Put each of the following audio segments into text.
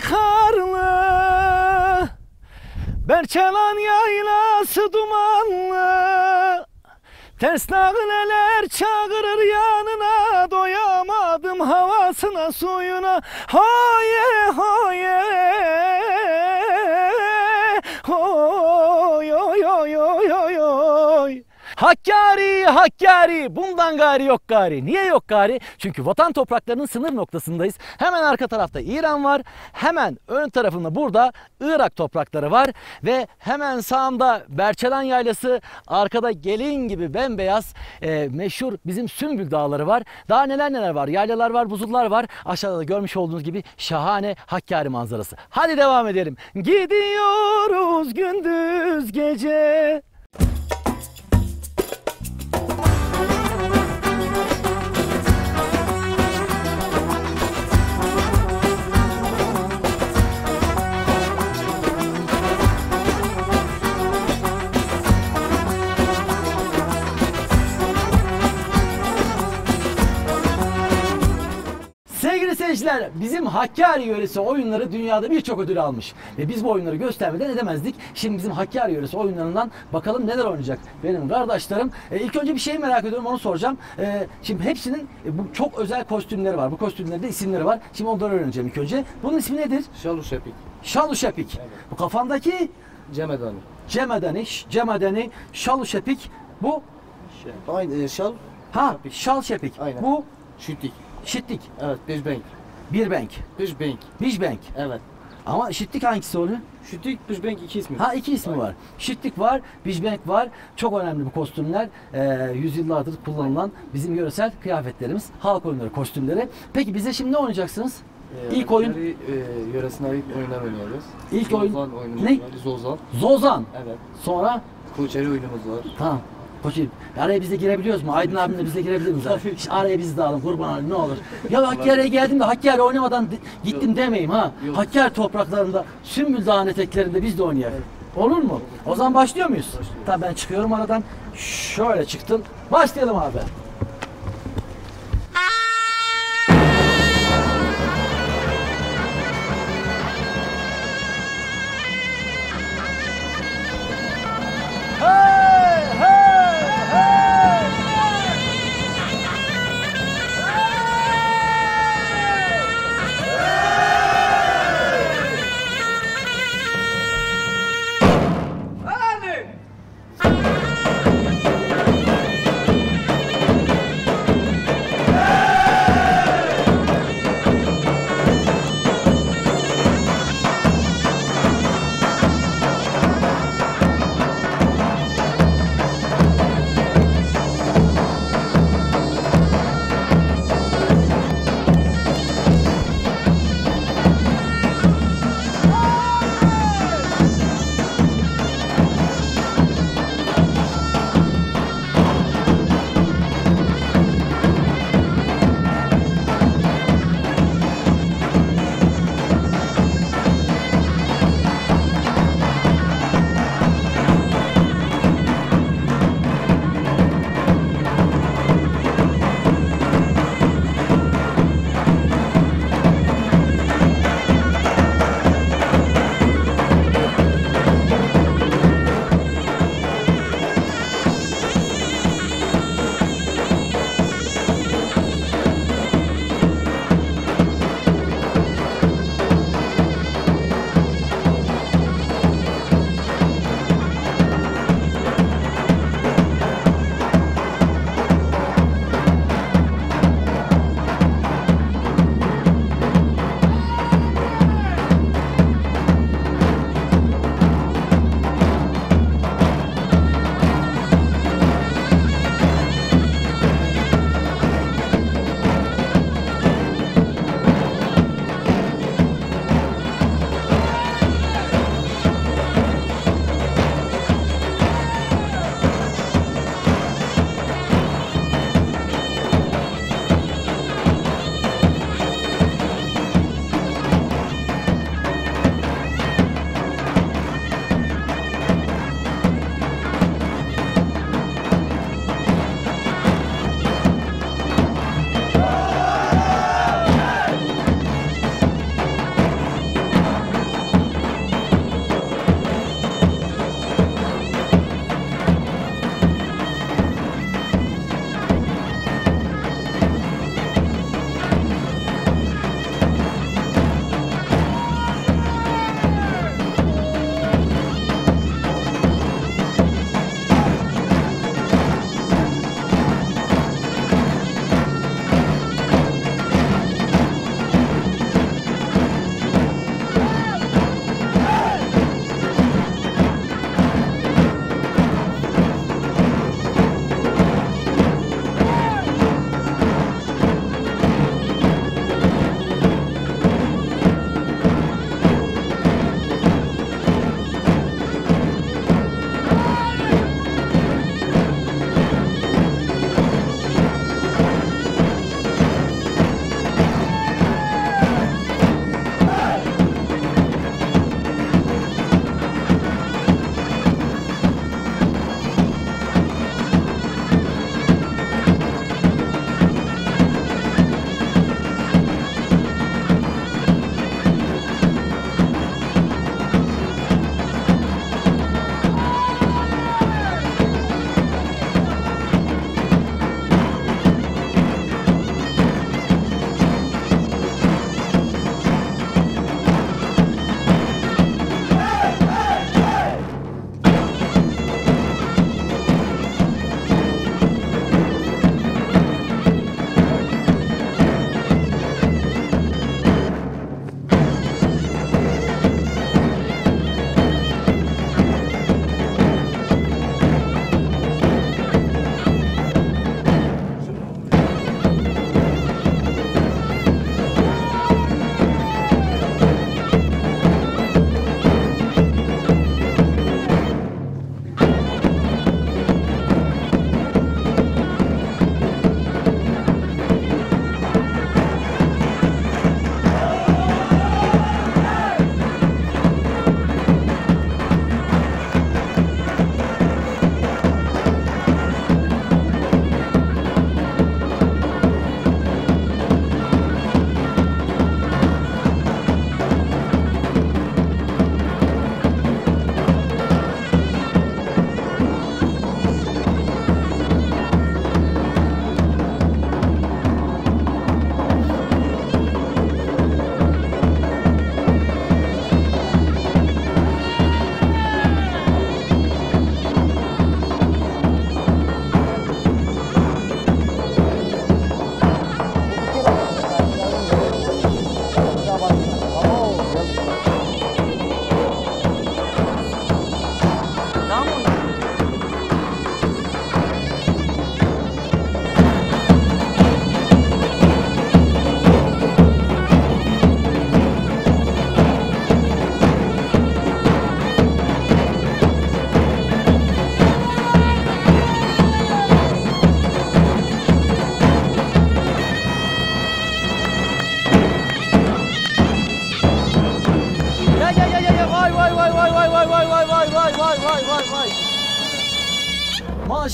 karlı. Karlı Berçelan yaylası dumanlı. Ters nağleler çağırır yanına Doyamadım havasına suyuna. Hoye hoye Hoy oy oy oy oy Hakkari, Hakkari. Bundan gari yok gari. Niye yok gari? Çünkü vatan topraklarının sınır noktasındayız. Hemen arka tarafta İran var. Hemen ön tarafında burada Irak toprakları var. Ve hemen sağımda Berçelan Yaylası. Arkada gelin gibi bembeyaz e, meşhur bizim Sümbül Dağları var. Daha neler neler var. Yaylalar var, buzullar var. Aşağıda da görmüş olduğunuz gibi şahane Hakkari manzarası. Hadi devam edelim. Gidiyoruz gündüz gece. Sevgili seyirciler, bizim Hakkari yöresi oyunları dünyada birçok ödül almış. Ve biz bu oyunları göstermeden edemezdik. Şimdi bizim Hakkari yöresi oyunlarından bakalım neler oynayacak benim kardeşlerim. E, ilk önce bir şey merak ediyorum, onu soracağım. E, şimdi hepsinin e, bu çok özel kostümleri var. Bu kostümlerde isimleri var. Şimdi onları öğreneceğim ilk önce. Bunun ismi nedir? Şalu Şepik. Şalu Şepik. Bu kafandaki Cemedani. Cemedeni, Cemedeni, Şalu Şepik. Bu Aynı e, şal. ha. Şal Şepik. Aynen. Bu Şüttik. Şittik. Evet. Bijbank. Bir bank. Bijbank. Bijbank. Evet. Ama Şittik hangisi oluyor? Şüttik, Bijbank iki ismi. Ha iki ismi var. Şitlik var, Bijbank var. Çok önemli bu kostümler. Ee, yüzyıllardır kullanılan bizim yöresel kıyafetlerimiz. Halk oyunları kostümleri. Peki bize şimdi ne oynayacaksınız? Ee, İlk oyun- e, yöresine ait oyunlar oynuyoruz. İlk oyun- Zozan oyunumuz Ne? var. Zozan. Zozan. Evet. Sonra Koçeri oyunumuz var. tamam. Koçum araya biz de girebiliyoruz mu? Aydın abimle biz de girebilir miyiz? abi? İşte araya biz de alın kurban olayım ne olur. Ya Hakkari'ye geldim de Hakkari oynamadan di- gittim demeyeyim ha. Yok. Hakkari topraklarında Sümbül Dağı'nın eteklerinde biz de oynayalım. Olur mu? O zaman başlıyor muyuz? Tamam ben çıkıyorum aradan. Şöyle çıktım. Başlayalım abi.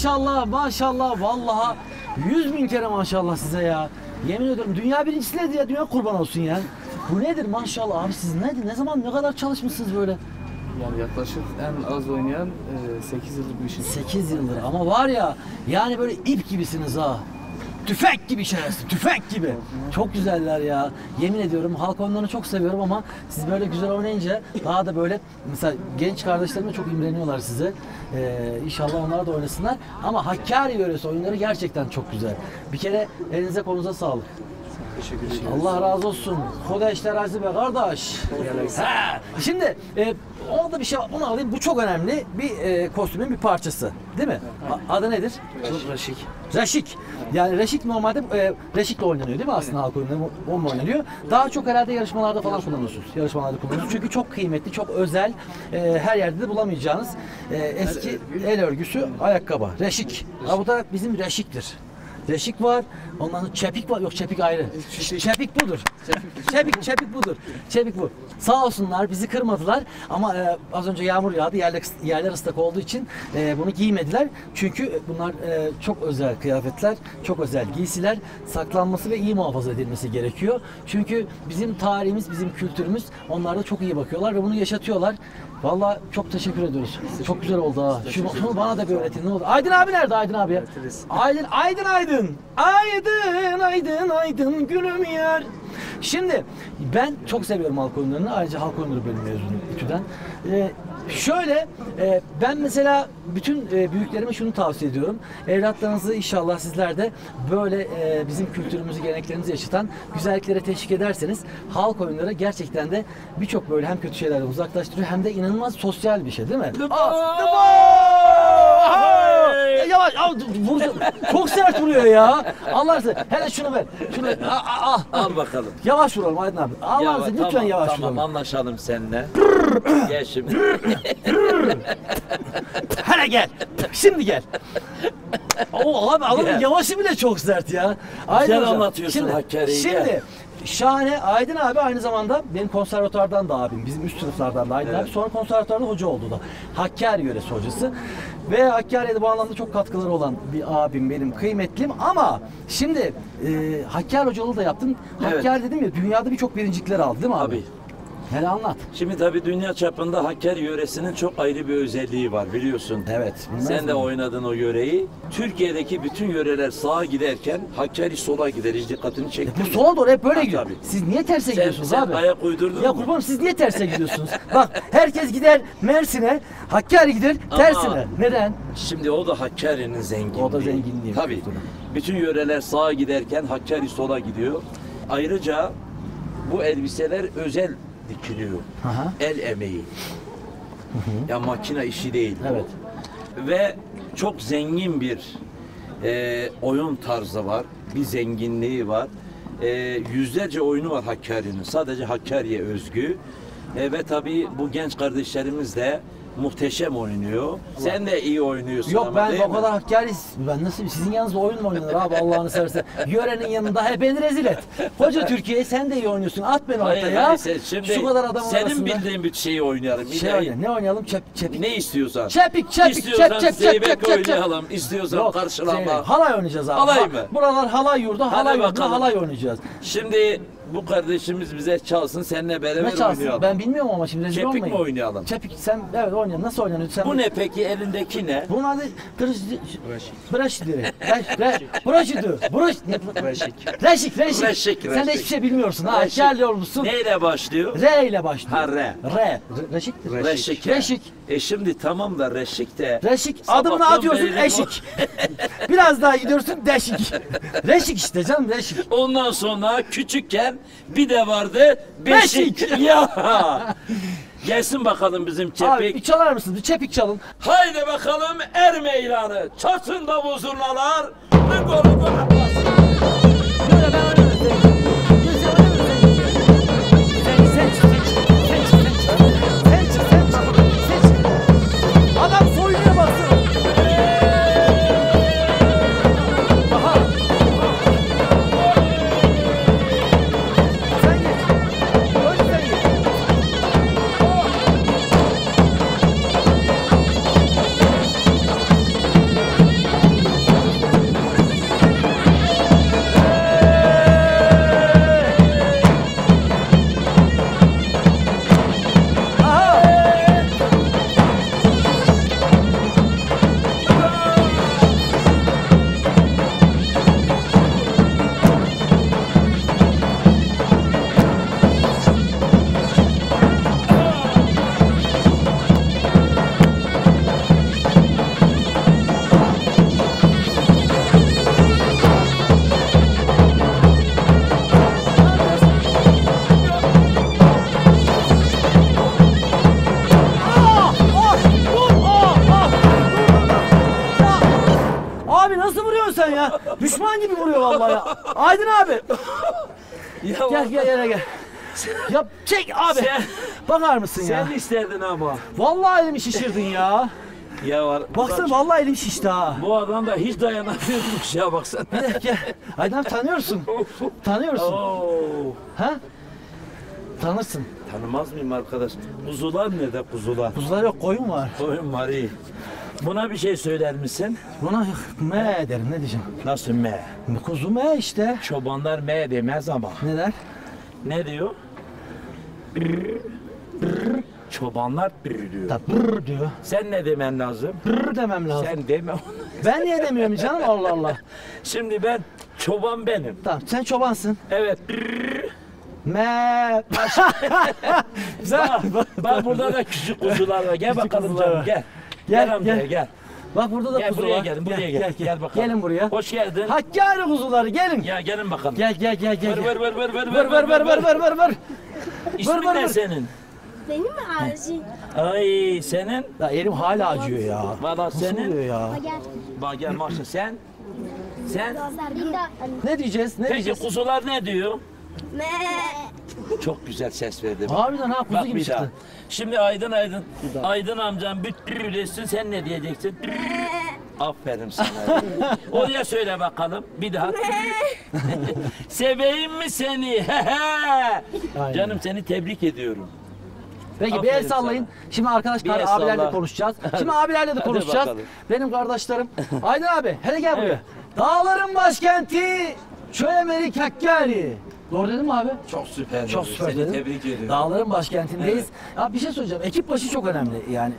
Maşallah maşallah vallahi yüz bin kere maşallah size ya. Yemin ediyorum dünya birincisi nedir ya dünya kurban olsun ya. Bu nedir maşallah abi siz nedir ne zaman ne kadar çalışmışsınız böyle? Yani yaklaşık en az oynayan e, 8 yıldır bu işin. 8 yıldır ama var ya yani böyle ip gibisiniz ha. Tüfek gibi şerefsiz, tüfek gibi. Çok güzeller ya. Yemin ediyorum halk oyunlarını çok seviyorum ama siz böyle güzel oynayınca daha da böyle mesela genç kardeşlerim de çok imreniyorlar size. Ee, inşallah onlar da oynasınlar. Ama Hakkari yöresi oyunları gerçekten çok güzel. Bir kere elinize kolunuza sağlık. Teşekkür ederim. Allah razı olsun. Koda işler aziz be kardeş. Ha, Şimdi e, orada bir şey var. Bunu alayım. Bu çok önemli. Bir e, kostümün bir parçası. Değil mi? A- Adı nedir? Çok raşik. Reşik. Yani reşik normalde e, reşikle oynanıyor değil mi aslında halk oyunları onunla oynanıyor. Daha çok herhalde yarışmalarda falan kullanıyorsunuz. Yarışmalarda kullanıyorsunuz. Çünkü çok kıymetli, çok özel. e, her yerde de bulamayacağınız e, eski el örgüsü ayakkabı. Reşik. Ha, bu da bizim reşiktir. Reşik var. Ondan sonra çepik var. Yok çepik ayrı. Çepik budur. Çepik, çepik budur. Çepik bu. Sağ olsunlar bizi kırmadılar ama e, az önce yağmur yağdı yerler, yerler ıslak olduğu için e, bunu giymediler. Çünkü bunlar e, çok özel kıyafetler, çok özel giysiler saklanması ve iyi muhafaza edilmesi gerekiyor. Çünkü bizim tarihimiz, bizim kültürümüz onlarda çok iyi bakıyorlar ve bunu yaşatıyorlar. Vallahi çok teşekkür ediyoruz. Çok güzel oldu ha. Şunu, şunu bana da bir öğretin ne olur. Aydın abi nerede Aydın abi ya? Aydın, Aydın, Aydın. Aydın, Aydın, Aydın gülüm yar. Şimdi ben çok seviyorum halk oyunlarını. Ayrıca halk oyunları bölümü mezunuyum İTÜ'den. Ee, şöyle e, ben mesela bütün e, büyüklerime şunu tavsiye ediyorum. Evlatlarınızı inşallah sizler de böyle e, bizim kültürümüzü, geleneklerimizi yaşatan güzelliklere teşvik ederseniz halk oyunları gerçekten de birçok böyle hem kötü şeylerden uzaklaştırıyor hem de inanılmaz sosyal bir şey değil mi? Aa, the ball! Ya Yavaş, al, vur, çok sert vuruyor ya. Allah aşkına, hele şunu ver. Şunu ver. Aa, aa, aa. Al bakalım. Yavaş vuralım Aydın abi. Allah aşkına lütfen tamam, yavaş Tamam vuralım. anlaşalım seninle. Gel şimdi. Hele gel. Şimdi gel. Oo abi adamın yavaşı bile çok sert ya. Aydın hocam, anlatıyorsun şimdi, Hakkari'yi, Şimdi. Şahane Aydın abi aynı zamanda benim konservatuardan da abim. Bizim üst sınıflardan da Aydın Evet. abi. Sonra konservatuarda hoca oldu da. Hakkari yöresi hocası. Ve Hakkari'ye de bu anlamda çok katkıları olan bir abim benim kıymetlim ama şimdi e, Hakkari hocalığı da yaptın. Evet. Hakkari dedim ya dünyada birçok birincilikler aldı değil mi abi? Tabii. Hele anlat. Şimdi tabii dünya çapında Hakkari yöresinin çok ayrı bir özelliği var biliyorsun. Evet. Sen de miyim? oynadın o yöreyi. Türkiye'deki bütün yöreler sağa giderken Hakkari sola gider. Hiç dikkatini çekti Bu mi? sola doğru hep böyle gidiyor. tabii. Siz niye terse Sen, gidiyorsunuz sen abi? ayak uydurdun Ya mu? kurbanım siz niye terse gidiyorsunuz? Bak herkes gider Mersin'e, Hakkari gider tersine. Ama- Neden? Şimdi o da Hakkari'nin zenginliği. O da zenginliği. Tabii. Bütün yöreler sağa giderken Hakkari sola gidiyor. Ayrıca bu elbiseler özel dikiliyor. Aha. El emeği. Ya makine işi değil. bu. Evet. Ve çok zengin bir e, oyun tarzı var. Bir zenginliği var. E, yüzlerce oyunu var Hakkari'nin. Sadece Hakkari'ye özgü. E, ve tabii bu genç kardeşlerimiz de muhteşem oynuyor. Sen de iyi oynuyorsun Yok ama ben değil o mi? kadar Hakkari, ben nasıl sizin yanınızda oyun mu oynanır abi Allah'ını seversen. Yörenin yanında he beni rezil et. Hoca Türkiye sen de iyi oynuyorsun at beni Hayır, ortaya. hayır, sen şimdi Şu kadar adamın senin arasında. bildiğin bir şeyi oynayalım. Bir Şey de- oynayalım. Ne oynayalım? Çep, çepik. Ne istiyorsan. Çepik, çepik, İstiyorsan çep, çep, çep, zeybek çep, çep, çep. oynayalım. İstiyorsan Yok, karşılama. şey, halay oynayacağız abi. Halay Ha- mı? Buralar halay yurdu, halay yurdu, bakalım. halay oynayacağız. Şimdi bu kardeşimiz bize çalsın seninle beraber Ne çalsın? oynayalım. Ben bilmiyorum ama şimdi rezil Kepik olmayın. mi oynayalım? Çepik sen evet oynayalım. Nasıl oynanıyor? Sen Bu ne peki elindeki ne? Bunun adı kırış... Braşidiri. Braşidü. Braş... Reşik. Reşik. Reşik. Reşik, Sen de reşik. hiçbir şey bilmiyorsun ha. Reşik. Gel olmuşsun. Neyle başlıyor? R ile başlıyor. Ha, R. R. Reşik. Reşik. Reşik. E şimdi tamam da. Reşik. Sabahtan Adımını atıyorsun beri eşik. Biraz daha gidiyorsun deşik. Reşik işte canım reşik. Ondan sonra küçükken bir de vardı beşik. Beşik. ya. Gelsin bakalım bizim Abi çepik. bir çalar mısın? Bir çepik çalın. Haydi bakalım er meydanı. Çatın da bu zurnalar. Gol Adam sen ya? Düşman gibi vuruyor vallahi ya. Aydın abi. Ya Gel gel gel gel. Ya çek abi. Sen- Bakar mısın ya? Sen isterdin ama. Vallahi elimi şişirdin ya. Ya var. Baksana vallahi elim şişti ha. Bu adam da hiç dayanamıyormuş ya baksana. Bir dakika. gel. Aydın abi tanıyorsun. Tanıyorsun. Oo. Ha? Tanırsın. Tanımaz mıyım arkadaş? Kuzular nerede kuzular? Kuzular yok koyun var. Koyun var iyi. Buna bir şey söyler misin? Buna me derim ne diyeceğim. Nasıl me? Kuzu me işte. Çobanlar me demez ama. Ne der? Ne diyor? Çobanlar bir diyor. Da brr diyor. Sen ne demen lazım? Brr demem lazım. Sen deme onu. Ben niye demiyorum canım Allah Allah. Şimdi ben çoban benim. Tamam sen çobansın. Evet. Me. Bak, bak burada da küçük kuzular var. Gel bakalım kuzular canım gel. Gel, Gel amca gel. gel. Bak burada da Gel kuzu buraya var. gelin buraya gel. Gel, bakalım. Gelin buraya. Hoş geldin. Hakkari kuzuları gelin. Ya gelin bakalım. Gel gel gel gel. Ver ver ver ver ver Ver ver ver ver ver ver ver. İsmin ne ver. senin? Benim mi acil? Ay senin? Ya elim hala acıyor ya. Valla Nasıl senin? oluyor ya? Gel. Bak gel maşallah sen. Sen? Ne diyeceğiz? Ne Peki diyeceğiz? kuzular ne diyor? Me. Çok güzel ses verdi. Harbiden ha kuzu Bak gibi bir daha. çıktı. Şimdi Aydın Aydın. daha. Aydın amcam bütürlesin sen ne diyeceksin? Aferin sana. Oraya söyle bakalım. Bir daha. Seveyim mi seni? Aynen. Canım seni tebrik ediyorum. Peki bir el Aferin sallayın. Şimdi arkadaş Bir el abilerle salla. konuşacağız. Şimdi abilerle de Hadi konuşacağız. bakalım. Benim kardeşlerim. Aydın abi hele gel buraya. Evet. Dağların başkenti Çölemelik Hakkari. Doğru dedim mi abi? Çok süper. Çok süper Seni dedim. tebrik ediyorum. Dağların başkentindeyiz. Ya bir şey söyleyeceğim. Ekip başı çok önemli yani.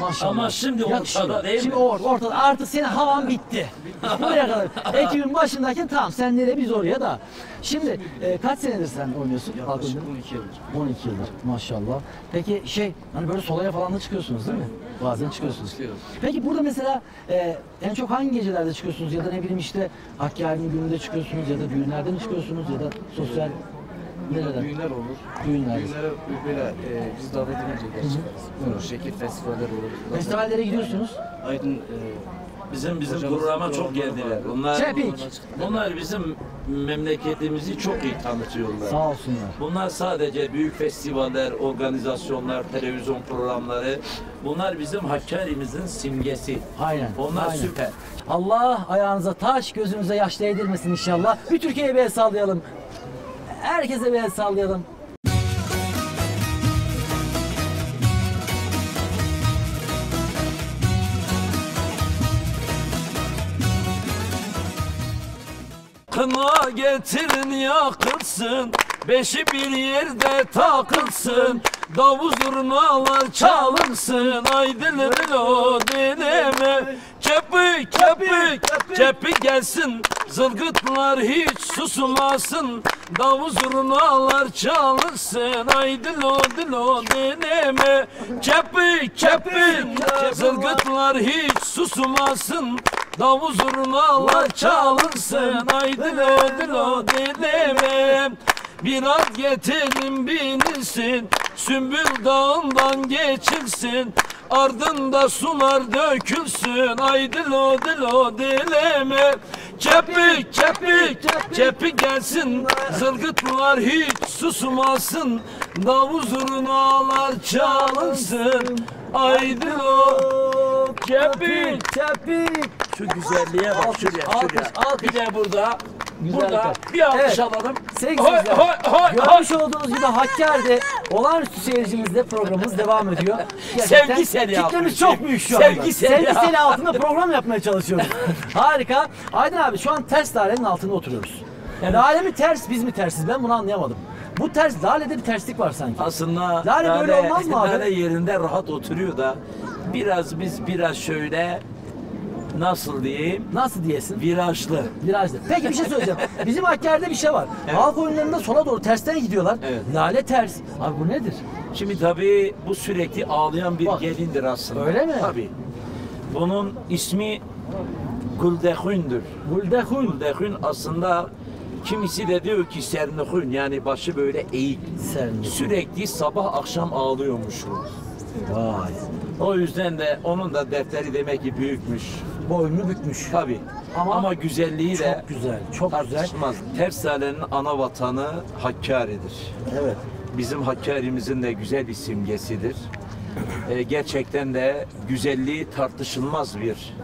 Maşallah. Ama şimdi Yakışıyor. ortada değil mi? Şimdi or, ortada. Artık senin havan bitti. Buraya kadar. Ekibin başındayken tamam sen nereye biz oraya da. Şimdi e, kaç senedir sen oynuyorsun? Yaklaşık oyunu? 12 yıldır. 12 yıldır maşallah. Peki şey hani böyle solaya falan da çıkıyorsunuz değil mi? Bazen çıkıyorsunuz. Çıkıyoruz. Peki burada mesela e, en çok hangi gecelerde çıkıyorsunuz ya da ne bileyim işte Hakkari'nin gününde çıkıyorsunuz ya da düğünlerde mi çıkıyorsunuz ya da sosyal nerede? Düğünler olur. Düğünler. Düğünlere böyle e, biz davet edince çıkarız. Olur, şekil festivaller olur. Festivallere gidiyorsunuz. Aydın e, Bizim bizim Hocamız programa çok geldiler. Bunlar Çepik. bunlar bizim memleketimizi çok iyi tanıtıyorlar. Sağ olsunlar. Bunlar sadece büyük festivaller, organizasyonlar, televizyon programları. Bunlar bizim Hakkari'mizin simgesi. Aynen. Onlar aynen. süper. Allah ayağınıza taş, gözünüze yaş değdirmesin inşallah. Bir Türkiye'ye bir el sallayalım. Herkese bir el sallayalım. Kına getirin yakılsın Beşi bir yerde takılsın Davul zurnalar çalınsın. Ay dilin o dileme Kepi kepi kepi gelsin Zılgıtlar hiç susmasın Davul zurnalar çalınsın Ay dilo dilo dileme Kepi kepi Zılgıtlar hiç susmasın Davul zurnalar çalınsın Ay dilo dilo dileme Biraz getirin binilsin Sümbül dağından geçilsin Ardında sular dökülsün Ay dilo dilo dileme Kepik kepik kepik gelsin Zılgıtlar hiç susmasın Davul zurnalar çalınsın Ay dilo kepik Çepik. şu güzelliğe bak Alkış, şuraya alkış, şuraya. alkış. De burada. Güzel burada bir alkış alalım. Sevgili Hoy, seyirciler, hoy, hoy, hoy. Görmüş olduğunuz gibi Hakkari'de olağanüstü seyircimizle programımız devam ediyor. Sevgi seli Kitlemiz çok büyük şu Sevgi anda. seli Sevgi seli altında program yapmaya çalışıyoruz. Harika. Aydın abi şu an ters dairenin altında oturuyoruz. Evet. Lale mi ters biz mi tersiz ben bunu anlayamadım. Bu ters, Lale'de bir terslik var sanki. Aslında Lale böyle olmaz mı abi? Lale yerinde rahat oturuyor da biraz biz biraz şöyle nasıl diyeyim Nasıl diyesin? virajlı. Virajlı. Peki bir şey söyleyeceğim. Bizim Hakkari'de bir şey var. Halk oyunlarında sola doğru tersten gidiyorlar. Evet. Lale ters. Abi bu nedir? Şimdi tabii bu sürekli ağlayan bir Bak. gelindir aslında. Öyle mi? Tabii. Bunun ismi Guldehun'dur. Guldehun. Guldehun aslında kimisi de diyor ki Sernehun yani başı böyle eğik. Sernehun. Sürekli sabah akşam ağlıyormuş. Vay. O yüzden de onun da defteri demek ki büyükmüş. Boynunu bükmüş. Tabii. Ama- Ama, güzelliği de Çok güzel, çok güzel. tartışılmaz. Tersale'nin ana vatanı Hakkari'dir. Evet. Bizim Hakkari'mizin de güzel bir simgesidir. Ee, gerçekten de güzelliği tartışılmaz bir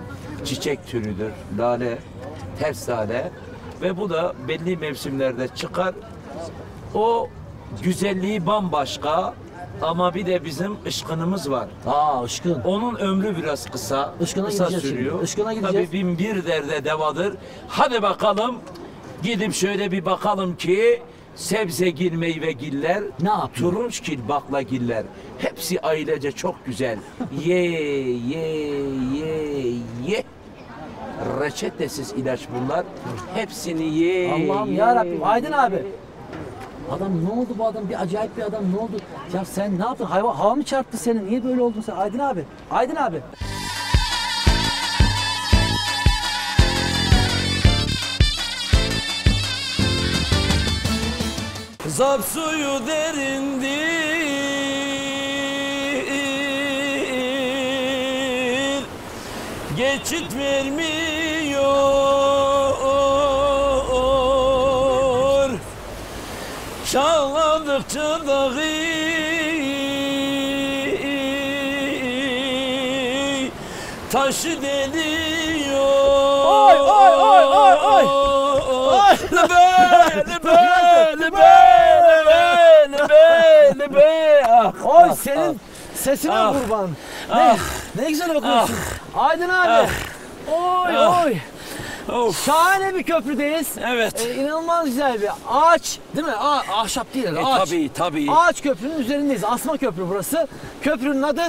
çiçek türüdür. Lale, ters lale ve bu da belli mevsimlerde çıkar. O güzelliği bambaşka ama bir de bizim ışkınımız var. Aa ışkın. Onun ömrü biraz kısa. Işkına kısa gideceğiz şimdi. sürüyor. Işkına gideceğiz. Tabii bin bir derde devadır. Hadi bakalım gidip şöyle bir bakalım ki sebzegil meyvegiller, Ne yapıyor? turunçgil baklagiller hepsi ailece çok güzel. ye ye ye ye. Reçetesiz ilaç bunlar. Hepsini ye. Allah'ım ye, ya Rabbim. Aydın abi. Adam ne oldu bu adam? Bir acayip bir adam ne oldu? Ya sen ne yaptın? Hava, hava mı çarptı seni? Niye böyle oldun sen? Aydın abi. Aydın abi. Zap suyu derindir Geçit vermiyor ah, senin sesine Ah. kurban. Ne, Ah. ne güzel okuyorsun. Aydın abi. Ah. Oy Ah. oy. ah. Of. Şahane bir köprüdeyiz. Evet. Ee, inanılmaz güzel bir ağaç değil mi? A ahşap değil. E, ağaç. tabii tabii. Ağaç köprünün üzerindeyiz. Asma köprü burası. Köprünün adı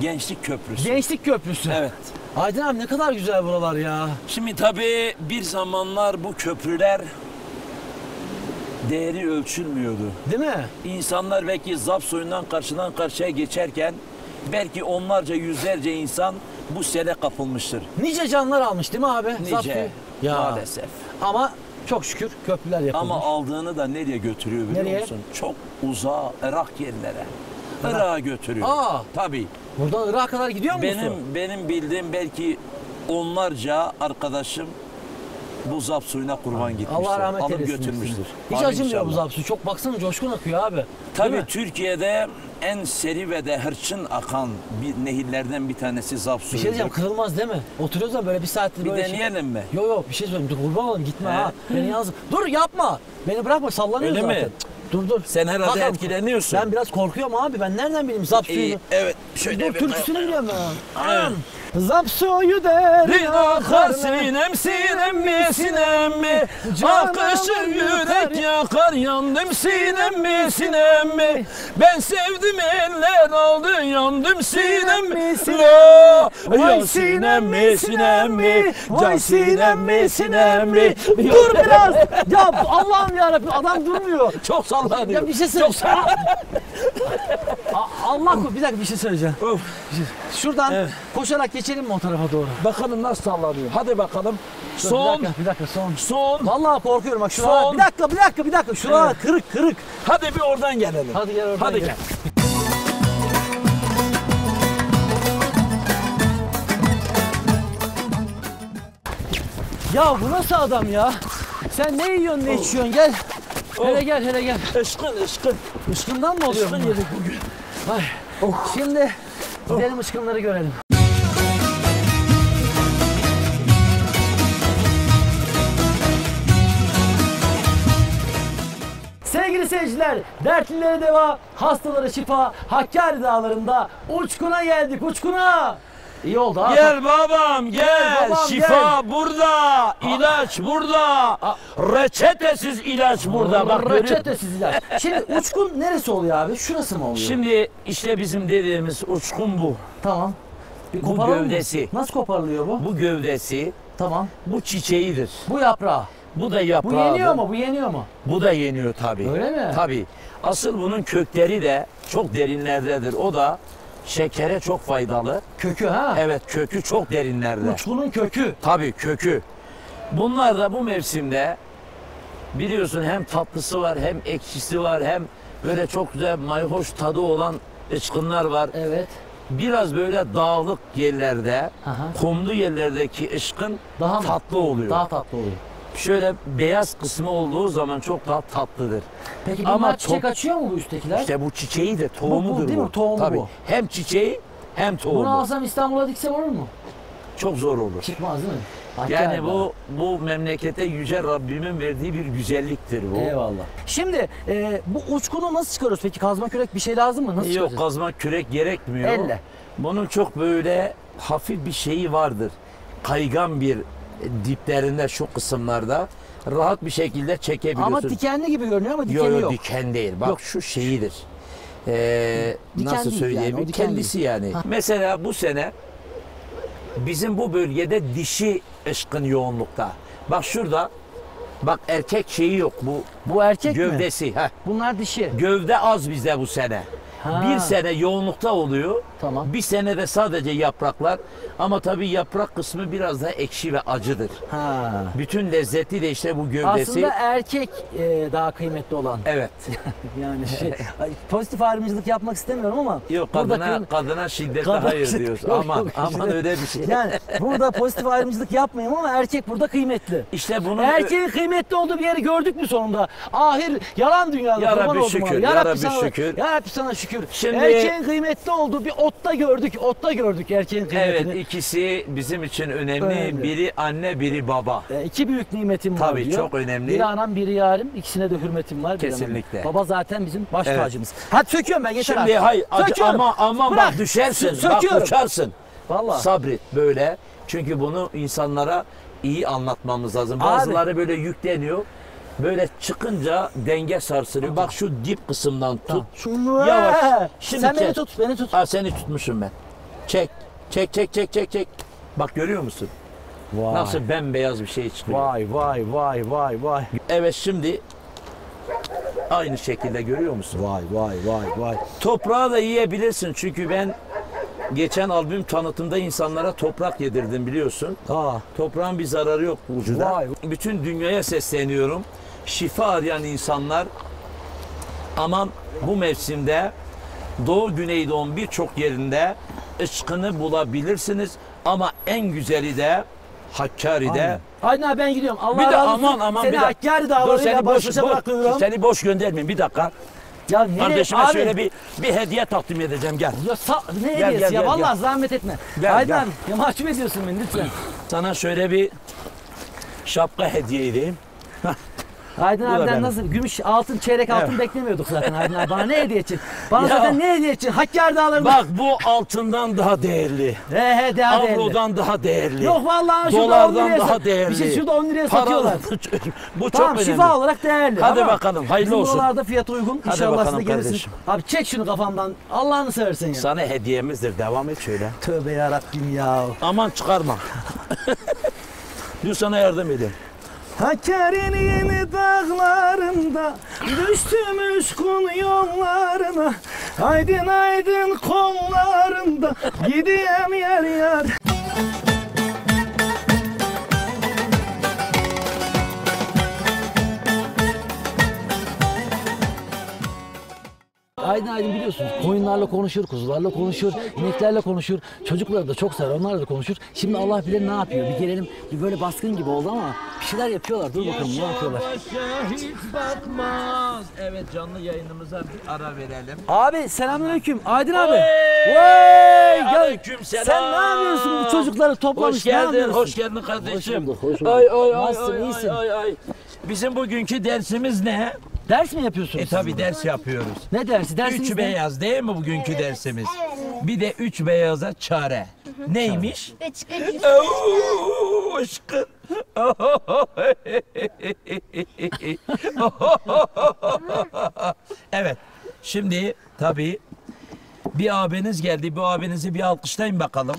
Gençlik Köprüsü. Gençlik Köprüsü. Evet. Aydın abi ne kadar güzel buralar ya. Şimdi tabii bir zamanlar bu köprüler değeri ölçülmüyordu. Değil mi? İnsanlar belki zap suyundan karşıdan karşıya geçerken belki onlarca yüzlerce insan bu sele kapılmıştır. Nice canlar almış değil mi abi? Nice. Zaptı. Ya. Maalesef. Ama çok şükür köprüler yapılmış. Ama aldığını da nereye götürüyor biliyor Nereye? musun? Çok uzağa, Irak yerlere. Irak'a götürüyor. Aa. Tabii. Buradan Irak'a kadar gidiyor mu su? Benim benim bildiğim belki onlarca arkadaşım bu zap suyuna kurban gitmişler. Allah rahmet Alıp eylesin. götürmüştür. Hiç Amin acımıyor bu inşallah. zapsu. Çok baksana coşkun akıyor abi. Değil Tabii? Türkiye'de en seri ve de hırçın akan bir nehirlerden bir tanesi zap Bir şey diyeceğim kırılmaz değil mi? Oturuyoruz da böyle bir saattir Bir böyle şey- deneyelim mi? Yok yok bir şey söyleyeyim. Dur kurban olayım gitme He. ha. Beni yalnız. Dur yapma. Beni bırakma sallanıyor Öyle zaten. mi? Cık, Dur dur. Sen herhalde Bakalım. etkileniyorsun. Ben biraz korkuyorum abi. Ben nereden bileyim zap suyunu? Evet. Şöyle Dur bir- türküsünü biliyorum ben. Evet. Zap suyu derin akar sinem sinem mi sinem mi Akışır yürek yakar yandım. Sinem mi sinem mi Ben sevdim eller aldı yandım. Sinem mi sinem Lo, Vay sinem mi sinem mi Can sinem mi sinem mi Dur biraz. ya Allah'ım yarabbim adam durmuyor. Çok sallanıyor. Ya bir şey söyle. A- Allah korusun bir dakika bir şey söyleyeceğim. Of. Şuradan Evet. koşarak geçelim mi o tarafa doğru? Bakalım nasıl sallanıyor hadi bakalım Dur, Son Bir dakika, bir dakika son. son Vallahi korkuyorum bak şuralar. Son. Bir dakika bir dakika bir dakika. Şuralar Evet. kırık kırık. Hadi bir oradan gelelim Hadi gel oradan Hadi gel. gel. Ya bu nasıl adam ya? Sen ne yiyorsun ne içiyorsun gel. Hele gel hele gel. Işkın ışkın Işkından mı oluyor Işkın yedik bugün Ay. Şimdi gidelim ışkınları görelim. Sevgili seyirciler, dertlilere deva, hastalara şifa, Hakkari dağlarında uçkuna geldik, uçkuna. İyi oldu ha. Gel babam gel. Gel babam, Şifa burada. ilaç burada. Reçetesiz ilaç burada. Bak? Reçetesiz ilaç. Şimdi uçkun neresi oluyor abi? Şurası mı oluyor? Şimdi işte bizim dediğimiz uçkun bu. Tamam. Bir Bu koparalım mı? gövdesi. Nasıl koparılıyor bu? Bu gövdesi, Tamam. bu çiçeğidir. Bu yaprağı. Bu da Bu yaprağı. yeniyor mu? Bu yeniyor mu? Bu da yeniyor tabii. Öyle mi? Tabii. Asıl bunun kökleri de çok derinlerdedir. O da şekere çok faydalı. Kökü ha? Evet kökü çok derinlerde. Uçkunun kökü. Tabii kökü. Bunlar da bu mevsimde biliyorsun hem tatlısı var hem ekşisi var hem böyle çok güzel mayhoş tadı olan ıçkınlar var. Evet. biraz böyle dağlık yerlerde, Aha. kumlu yerlerdeki ışkın Daha tatlı oluyor. Daha tatlı oluyor. Şöyle beyaz kısmı olduğu zaman çok daha tatlıdır. Peki Ama çiçek açıyor mu bu üsttekiler? İşte bu çiçeği de tohumudur değil mi? Tohumu Tabii. bu. Hem çiçeği hem tohumu. Bunu alsam İstanbul'a diksem olur mu? Çok zor olur. Çıkmaz değil mi? Yani Hakkari bu bu memlekete yüce Rabbimin verdiği bir güzelliktir bu. Eyvallah. Şimdi e, bu uçkunu nasıl çıkarıyoruz peki? Kazma kürek bir şey lazım mı? Nasıl Yok kazma kürek gerekmiyor. Elle. Bunun çok böyle hafif bir şeyi vardır. Kaygan bir diplerinde şu kısımlarda rahat bir şekilde çekebiliyorsun. Ama dikenli gibi görünüyor ama dikeni yok yok. diken değil. Bak Yok. şu şeyidir. Ee, Diken nasıl söyleyeyim? yani, o diken Kendisi yani. Ha. Mesela bu sene bizim bu bölgede dişi ışkın yoğunlukta. Bak şurada bak erkek şeyi yok bu Bu erkek mi? gövdesi. Bunlar dişi. Gövde az bizde bu sene. Ha. Bir sene yoğunlukta oluyor. Tamam. Bir sene de sadece yapraklar. Ama tabii yaprak kısmı biraz daha ekşi ve acıdır. Ha. Bütün lezzeti de işte bu gövdesi. Aslında erkek e, daha kıymetli olan. Evet. Yani şey, pozitif ayrımcılık yapmak istemiyorum ama Yok kadına kıym- kadına şiddetle Kadın- hayır diyorsun. Yok, aman yok, aman öyle bir şey. yani burada pozitif ayrımcılık yapmayayım ama erkek burada kıymetli. İşte bunun Erkeğin kıymetli olduğu bir yeri gördük mü sonunda? Ahir yalan dünyada. Ya Rabbi şükür, ya Rabbi şükür. Ya Rabbi sana şükür. Şimdi- Erkeğin kıymetli olduğu bir otta gördük. Otta gördük erkeğin kıymetini. Evet ikisi bizim için önemli. Önemli. Biri anne, biri baba. E, iki büyük nimetim var Tabii, diyor. çok önemli. Biri anam biri yarim. İkisine de hürmetim var. Kesinlikle. Baba zaten bizim baş Evet. tacımız. Hadi söküyorum ben yeter Şimdi artık. hay acı, Söküyorum. ama ama Bırak. bak düşersin. Sö- Bak söküyorum. uçarsın. Vallahi. Sabret böyle. Çünkü bunu insanlara iyi anlatmamız lazım. Abi. Bazıları böyle yükleniyor. Böyle çıkınca denge sarsılıyor. Bak şu dip kısımdan tut. Tamam. Şunu Yavaş. Şimdi Sen beni çek. tut, beni tut. Ha seni tutmuşum ben. Çek. Çek çek çek çek çek. Bak görüyor musun? Vay. Nasıl bembeyaz bir şey çıkıyor. Vay vay vay vay vay. Evet şimdi aynı şekilde görüyor musun? Vay vay vay vay. Toprağı da yiyebilirsin çünkü ben geçen albüm tanıtımda insanlara toprak yedirdim biliyorsun. Aa. Toprağın bir zararı yok vücuda. Vay. Bütün dünyaya sesleniyorum. Şifa arayan insanlar aman bu mevsimde Doğu Güneydoğu'nun birçok yerinde ışkını bulabilirsiniz ama en güzeli de Hakkari'de. Aynen. Abi ben gidiyorum. Allah Bir de olsun. aman aman Seni bir dakika. Hakkari Dur seni boş, boş- bırakıyorum. seni boş göndermeyin bir dakika. Ya nereye? Kardeşime abi, şöyle bir bir hediye takdim edeceğim gel. Ya sa- ne Gel, hediyesi gel, ya? gel, Vallahi gel. zahmet etme. Gel, Aydın gel. ya mahcup ediyorsun beni lütfen. Sana şöyle bir şapka hediye edeyim. Aydın Bu da abiden benim. nasıl gümüş altın çeyrek altın beklemiyorduk zaten Aydın abi. Bana ne hediye edeceksin? Bana Ya. zaten ne hediye edeceksin? Hakkari dağlarında. Bak bu altından daha değerli. He he de hadi elde. Avrodan daha değerli. Yok vallahi şurada 10 Dolardan liraya daha sat- değerli. Bir şey şurada 10 liraya Para- satıyorlar. bu çok Tamam önemli. şifa olarak değerli. Hadi ama bakalım, hayırlı bizim olsun. buralarda fiyat uygun. Hadi İnşallah bakalım gelirsin. kardeşim. Abi çek şunu kafamdan. Allah'ını seversen ya. Sana hediyemizdir. Devam et şöyle. Tövbe yarabbim ya. Aman çıkarma. Dur sana yardım edeyim. Yeni dağlarında Düştüm uçkun yollarına Aydın aydın kollarında Gideyim yer yer Aydın Aydın biliyorsunuz koyunlarla konuşur, kuzularla konuşur, ineklerle konuşur. Çocukları da çok sever, onlarla da konuşur. Şimdi Allah bilir ne yapıyor. Bir gelelim, bir böyle baskın gibi oldu ama bir şeyler yapıyorlar. Dur bakalım ne yapıyorlar. hiç bakmaz. Evet canlı yayınımıza bir ara verelim. Abi selamünaleyküm. Aydın abi. Vay! Gel. Aleykümselam. Sen ne yapıyorsun bu çocukları toplamış? Hoş ne geldin, yapıyorsun? hoş geldin kardeşim. Hoş bulduk, hoş bulduk. Ay ay ay Nasılsın, ay, iyisin? ay ay ay. Bizim bugünkü dersimiz ne? Ders mi yapıyorsunuz? E tabi ders yapıyoruz. Ne dersi? Dersiniz Üç ne? beyaz değil mi bugünkü dersimiz? Bir de üç beyaza çare. Neymiş? Oo, aşkım. evet. Şimdi tabii bir abiniz geldi. Bu abinizi bir alkışlayın bakalım.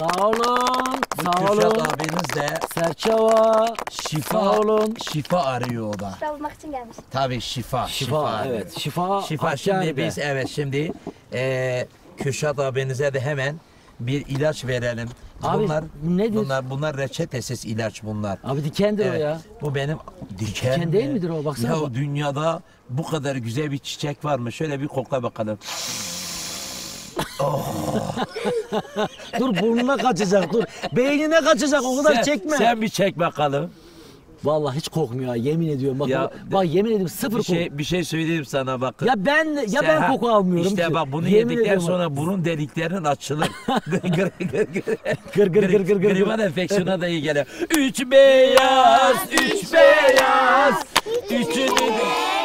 Sağ olun. Sağ Kürşat olun. abiniz de Serçava. şifa Sağ olun. şifa arıyor o da. Şifa bulmak için gelmiş. Tabii şifa. Şifa, arıyor. evet. Şifa. Şifa şimdi biz evet şimdi eee Kürşat abinize de hemen bir ilaç verelim. Abi, bunlar bu nedir? Bunlar bunlar reçetesiz ilaç bunlar. Abi dikendir o Evet, ya. Bu benim diken. Diken değil mi? midir o? Baksana Ya bak. dünyada bu kadar güzel bir çiçek var mı? Şöyle bir kokla bakalım. Dur burnuna kaçacak dur. Beynine kaçacak o kadar sen, çekme. Sen bir çek bakalım. Vallahi hiç kokmuyor ha, yemin ediyorum. Bak, Ya, bak yemin ediyorum sıfır Bir koku. şey bir şey söyleyeyim sana bakın. Ya ben ya ben koku almıyorum İşte ki. bak bunu Yemin yedikten ediyorum. sonra burun deliklerin açılır. gır gır gır gır. Gır gır gır gır gır. Griban enfeksiyona da iyi gelir. Üç beyaz, üç beyaz, üçünü de...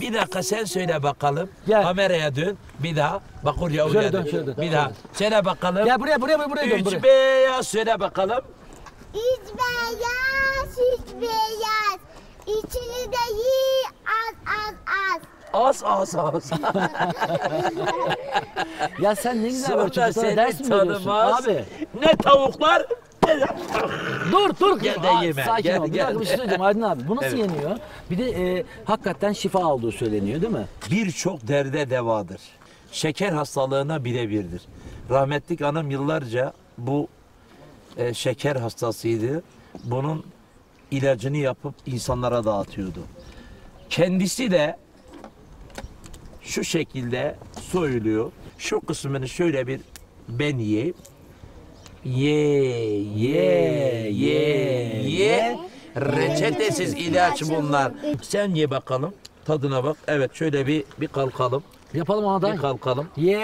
Bir dakika sen söyle bakalım. Gel. Kameraya dön. Bir daha. Bak oraya oraya dön, dön. şöyle dön. Bir daha. Söyle bakalım. Gel buraya buraya buraya, buraya dön Üç buraya. beyaz söyle bakalım. Üç beyaz, üç beyaz. İçini de yi az az az. Az az az. Ya sen ne güzel böyle Sonra çocuklara seni ders mi veriyorsun tanımaz. abi? Ne tavuklar Dur dur. Gel de yeme, Sakin gel, ol. Bir gel. dakika bir şey söyleyeceğim Aydın abi. Bu nasıl Evet. yeniyor? Bir de e, hakikaten şifa olduğu söyleniyor değil mi? birçok derde devadır. Şeker hastalığına birebirdir. Rahmetlik anam yıllarca bu e, şeker hastasıydı. Bunun ilacını yapıp insanlara dağıtıyordu. Kendisi de şu şekilde söylüyor. Şu kısmını şöyle bir ben yiyeyim. Ye, ye, ye, ye. Reçetesiz ilaç bunlar. Sen ye bakalım. Tadına bak. Evet şöyle bir bir kalkalım. Yapalım. Bir kalkalım. Ye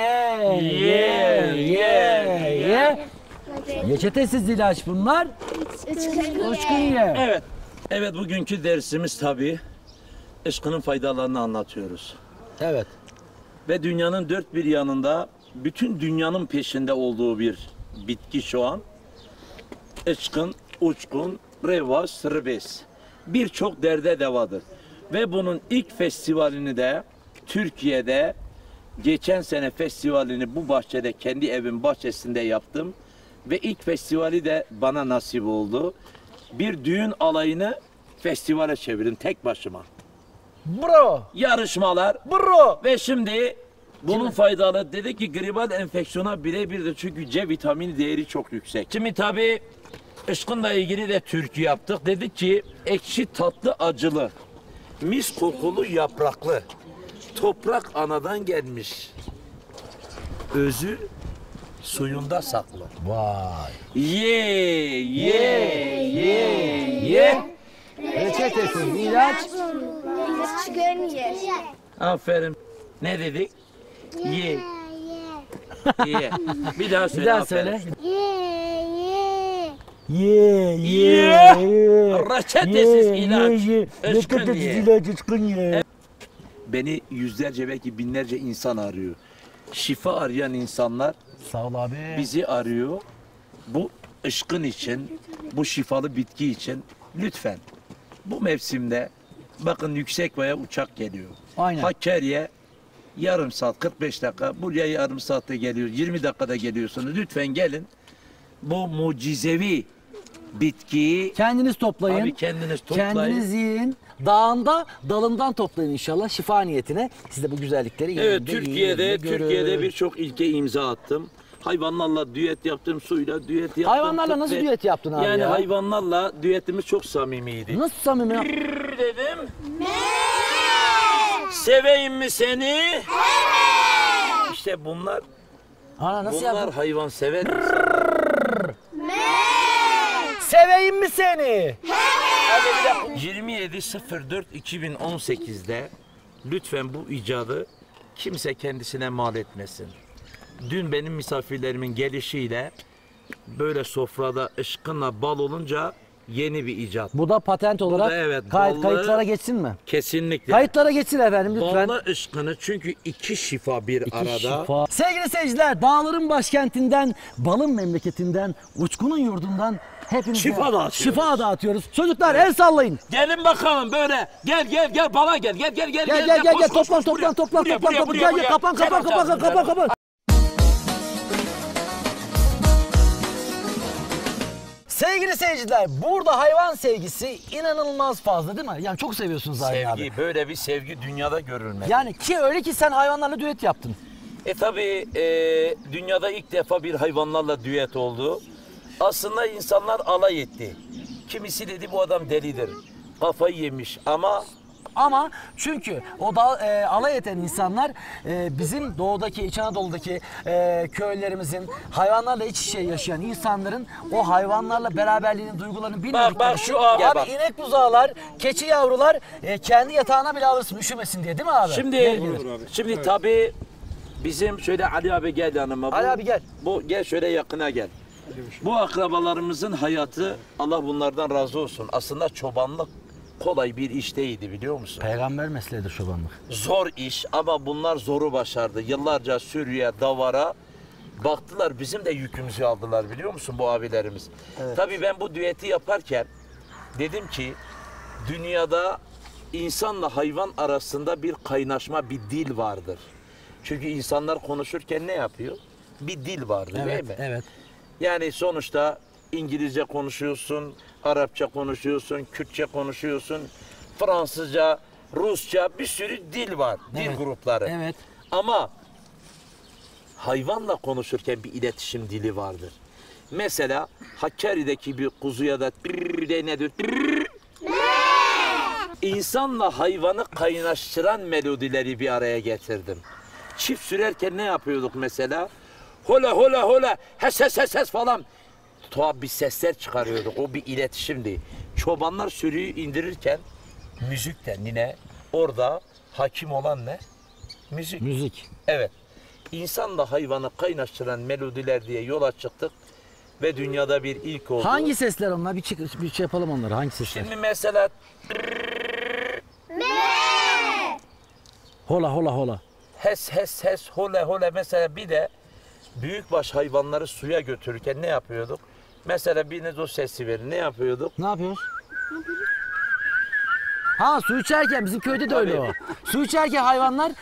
ye ye ye. Reçetesiz ilaç bunlar. Uçkun ye. Evet. Evet bugünkü dersimiz tabii ışkının faydalarını anlatıyoruz. Evet. Ve dünyanın dört bir yanında bütün dünyanın peşinde olduğu bir bitki şu an. Işkın, uçkun, revas, rıbes. Birçok derde devadır. Ve bunun ilk festivalini de Türkiye'de geçen sene festivalini bu bahçede kendi evin bahçesinde yaptım. Ve ilk festivali de bana nasip oldu. Bir düğün alayını festivale çevirdim tek başıma. Bro. Yarışmalar, Bro. ve şimdi bunun faydalı dedi ki gribal enfeksiyona birebirdir çünkü C vitamini değeri çok yüksek. Şimdi tabi ışkınla ilgili de türkü yaptık. Dedik ki ekşi tatlı acılı, mis kokulu yapraklı, toprak anadan gelmiş. Özü suyunda saklı. Vay. Ye, ye, ye, ye. Reçetesiz ilaç. Çıkın ye. Aferin. Ne dedik? Ye, ye. Bir daha söyle. Bir daha söyle. Ye ye. Ye. Reçetesiz ilaç. Ye ye. İlaç uçkun ye. Beni yüzlerce belki binlerce insan arıyor. Şifa arayan insanlar Sağ ol abi. bizi arıyor. Bu ışkın için, bu şifalı bitki için lütfen bu mevsimde bakın Yüksekbay'a uçak geliyor. Aynen. Hakkari'ye yarım saat 45 dakika buraya yarım saatte geliyor 20 dakikada geliyorsunuz lütfen gelin bu mucizevi bitkiyi Kendiniz toplayın. abi kendiniz toplayın. Kendiniz yiyin. Dağında, dalından toplayın inşallah şifa niyetine. Siz de bu güzellikleri Evet yerinde Türkiye'de yiyin, görün. Türkiye'de birçok ilke imza attım. Hayvanlarla düet yaptım, suyla düet yaptım. Hayvanlarla nasıl Ve- düet yaptın abi Yani ya? hayvanlarla düetimiz çok samimiydi. Nasıl samimi? ya? Dedim. Seveyim mi seni? Evet. İşte bunlar Ana nasıl bunlar yaptın? hayvan sever. Seveyim mi seni? 27.04.2018'de lütfen bu icadı kimse kendisine mal etmesin. Dün benim misafirlerimin gelişiyle böyle sofrada ışkınla bal olunca yeni bir icat. Bu da patent olarak da evet, kayıt, ballı- kayıtlara geçsin mi? Kesinlikle. Kayıtlara geçsin efendim lütfen. Ballı ışkını çünkü iki şifa bir İki arada. şifa. Sevgili seyirciler, dağların başkentinden, balın memleketinden, uçkunun yurdundan hepinize Şifa dağıtıyoruz. şifa dağıtıyoruz. Çocuklar el sallayın. Gelin bakalım böyle. Gel gel gel bala gel. Gel gel gel. Gel gel gel koş, gel koş, toplan toplan toplan toplan Gel gel kapan kapan kapan kapan kapan. Sevgili seyirciler, burada hayvan sevgisi inanılmaz fazla değil mi? Yani çok seviyorsunuz Aydın abi. Sevgi böyle bir sevgi dünyada görülmez. Yani ki öyle ki sen hayvanlarla düet yaptın. E tabi dünyada ilk defa bir hayvanlarla düet oldu. Aslında insanlar alay etti. Kimisi dedi bu adam delidir. Kafayı yemiş ama ama çünkü o da e, alay eden insanlar e, bizim doğudaki İç Anadolu'daki e, köylerimizin hayvanlarla iç içe yaşayan insanların o hayvanlarla beraberliğini duygularını bilmedikleri bak için- şu abi, abi bak. inek buzağlar keçi yavrular e, kendi yatağına bile alırsın üşümesin diye değil mi abi? Şimdi gibi. şimdi tabii bizim şöyle Ali abi gel yanıma. Bu- Ali abi gel. Bu gel şöyle yakına gel. Bu akrabalarımızın hayatı Allah bunlardan razı olsun. Aslında çobanlık kolay bir iş değildi biliyor musun? Peygamber mesleğidir çobanlık. Zor iş ama bunlar zoru başardı. Yıllarca sürüye, davara baktılar bizim de yükümüzü aldılar biliyor musun bu abilerimiz. Tabii ben bu düeti yaparken dedim ki dünyada insanla hayvan arasında bir kaynaşma, bir dil vardır. Çünkü insanlar konuşurken ne yapıyor? Bir dil vardır değil Evet, mi? evet. Yani sonuçta İngilizce konuşuyorsun, Arapça konuşuyorsun, Kürtçe konuşuyorsun, Fransızca, Rusça bir sürü dil var, dil Evet, grupları. evet. Ama hayvanla konuşurken bir iletişim dili vardır. Mesela Hakkari'deki bir kuzuya da bir de nedir? İnsanla hayvanı kaynaştıran melodileri bir araya getirdim. Çift sürerken ne yapıyorduk mesela? Hola hola hola hes hes hes hes falan. Tuhaf bir sesler çıkarıyorduk. O bir iletişimdi. Çobanlar sürüyü indirirken müzikten yine orada hakim olan ne? Müzik. Müzik. Evet. İnsanla hayvanı kaynaştıran melodiler diye yola çıktık ve dünyada bir ilk oldu. Hangi sesler onlar? Bir, çık, bir şey yapalım onları. Hangi sesler? Şimdi mesela Hola hola hola. hes hes hes hole hole mesela bir de büyükbaş hayvanları suya götürürken ne yapıyorduk? Mesela biriniz o sesi verin. Ne yapıyorduk? Ne yapıyoruz? Ha su içerken bizim köyde de öyle o. Su içerken hayvanlar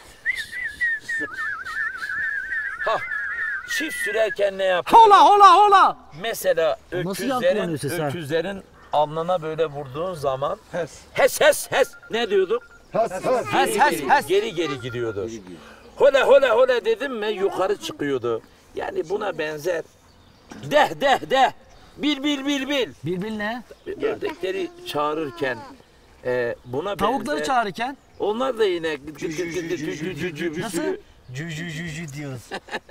Ha çift sürerken ne yapıyorduk? hola hola hola. Mesela Nasıl öküzlerin, yankılanıyor ses ha? öküzlerin alnına böyle vurduğun zaman hes hes hes, hes. ne diyorduk? Hes hes geri, hes. geri geri gidiyordu. Hole hole hole dedim mi yukarı çıkıyordu. Yani buna benzer. Deh deh deh. Bil bil bil bil. Bilbil ne? Ördekleri çağırırken e, buna Tavukları benzer. çağırırken Onlar da yine gıt gıt gıt gıt gıt gıt gıt gıt gıt. Nasıl? Cücü cücü diyoruz.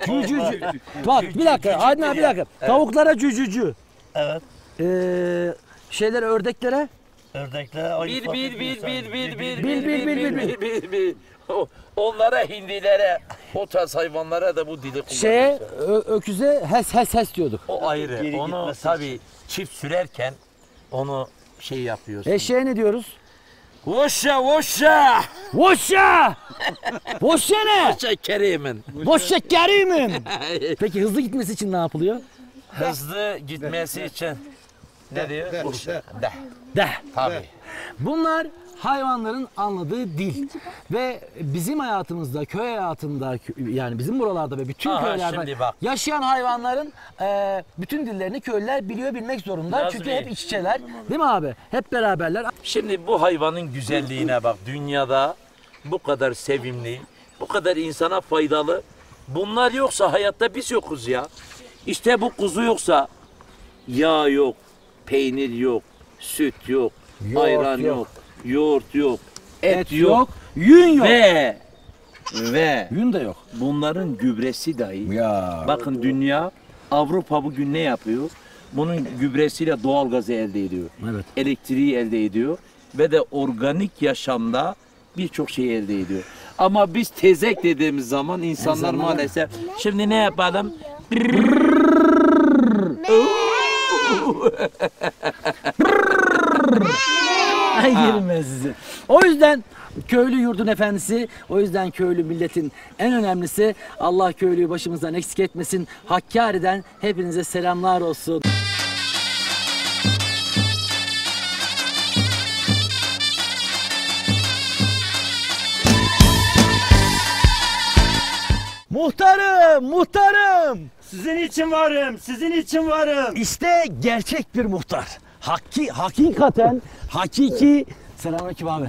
cü cü cü. Bak bir dakika Aydın abi bir dakika. Tavuklara cü cü cü. Evet. Ee, şeyler ördeklere Ördekler Bil bil bil bil bil bil Bil, bil, bil, bil, bil bil bil. O- Onlara hindilere o tarz hayvanlara da bu dili şeye ö- öküze hes hes hes diyorduk. O ayrı. Geri onu gitmesi tabii çift sürerken onu şey yapıyorsun. Eşeğe ne diyoruz? Voşa voşa. Voşa! Voşa ne? Voşa Kerim'in. Voşa Kerim'im. Peki hızlı gitmesi için ne yapılıyor? Hızlı gitmesi için ne diyor? Voşa. De. De. Tabii. Bunlar hayvanların anladığı dil ve bizim hayatımızda, köy hayatında yani bizim buralarda ve bütün Aha, köylerde yaşayan hayvanların e, bütün dillerini köylüler biliyor bilmek zorunda. Nazmi. Çünkü hep iç içeler. Değil mi abi? Hep beraberler. Şimdi bu hayvanın güzelliğine bak. Dünyada bu kadar sevimli, bu kadar insana faydalı. Bunlar yoksa hayatta biz yokuz ya. İşte bu kuzu yoksa yağ yok, peynir yok, süt yok, Yoğurt ayran yok. yok, yoğurt yok, et, Et yok. yok, yün yok. Ve ve Yün de yok. bunların gübresi dahi. Ya. Bakın dünya Avrupa bugün ne yapıyor? Bunun gübresiyle doğal gazı elde ediyor. Evet. Elektriği elde ediyor ve de organik yaşamda birçok şey elde ediyor. Ama biz tezek dediğimiz zaman insanlar maalesef şimdi ne yapalım? Ben sizi. O yüzden köylü yurdun efendisi, o yüzden köylü milletin en önemlisi Allah köylüyü başımızdan eksik etmesin. Hakkari'den hepinize selamlar olsun. Muhtarım, muhtarım. Sizin için varım, sizin için varım. İşte gerçek bir muhtar. Hakki, hakikaten, hakiki. Selamünaleyküm abi.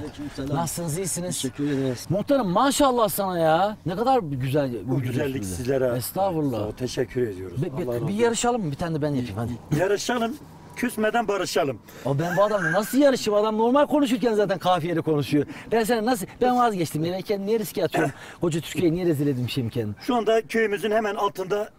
Nasılsınız, iyisiniz? Teşekkür ederiz. Muhtarım maşallah sana ya. Ne kadar güzel Bu güzellik bize. sizlere. Estağfurullah. Sağ ol, teşekkür ediyoruz. Bir- Allah razı bir yarışalım mı? Bir tane de ben yapayım hadi. Yarışalım. küsmeden barışalım. O ben bu adamla nasıl yarışayım? Adam normal konuşurken zaten kafiyeli konuşuyor. Ben sana nasıl... Ben vazgeçtim. Yani kendimi niye riske atıyorum? Koca Türkiye'yi niye rezil edeyim şimdi kendimi? Şu anda köyümüzün hemen altında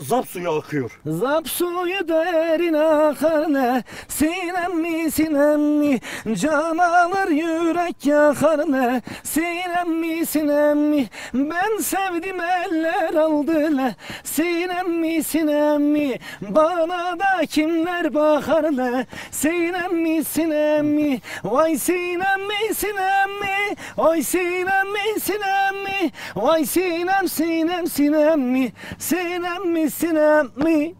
zap suyu akıyor. Zap suyu derin akar ne Sinem mi sinem mi? Can alır yürek yakar ne Sinem mi sinem mi? Ben sevdim eller aldı ne Sinem mi sinem mi? Bana da kimler bakar ne Sinem mi sinem mi? Vay sinem mi sinem mi? Oy sinem mi sinem mi? Vay sinem sinem sinem mi? Sinem mi sinem mi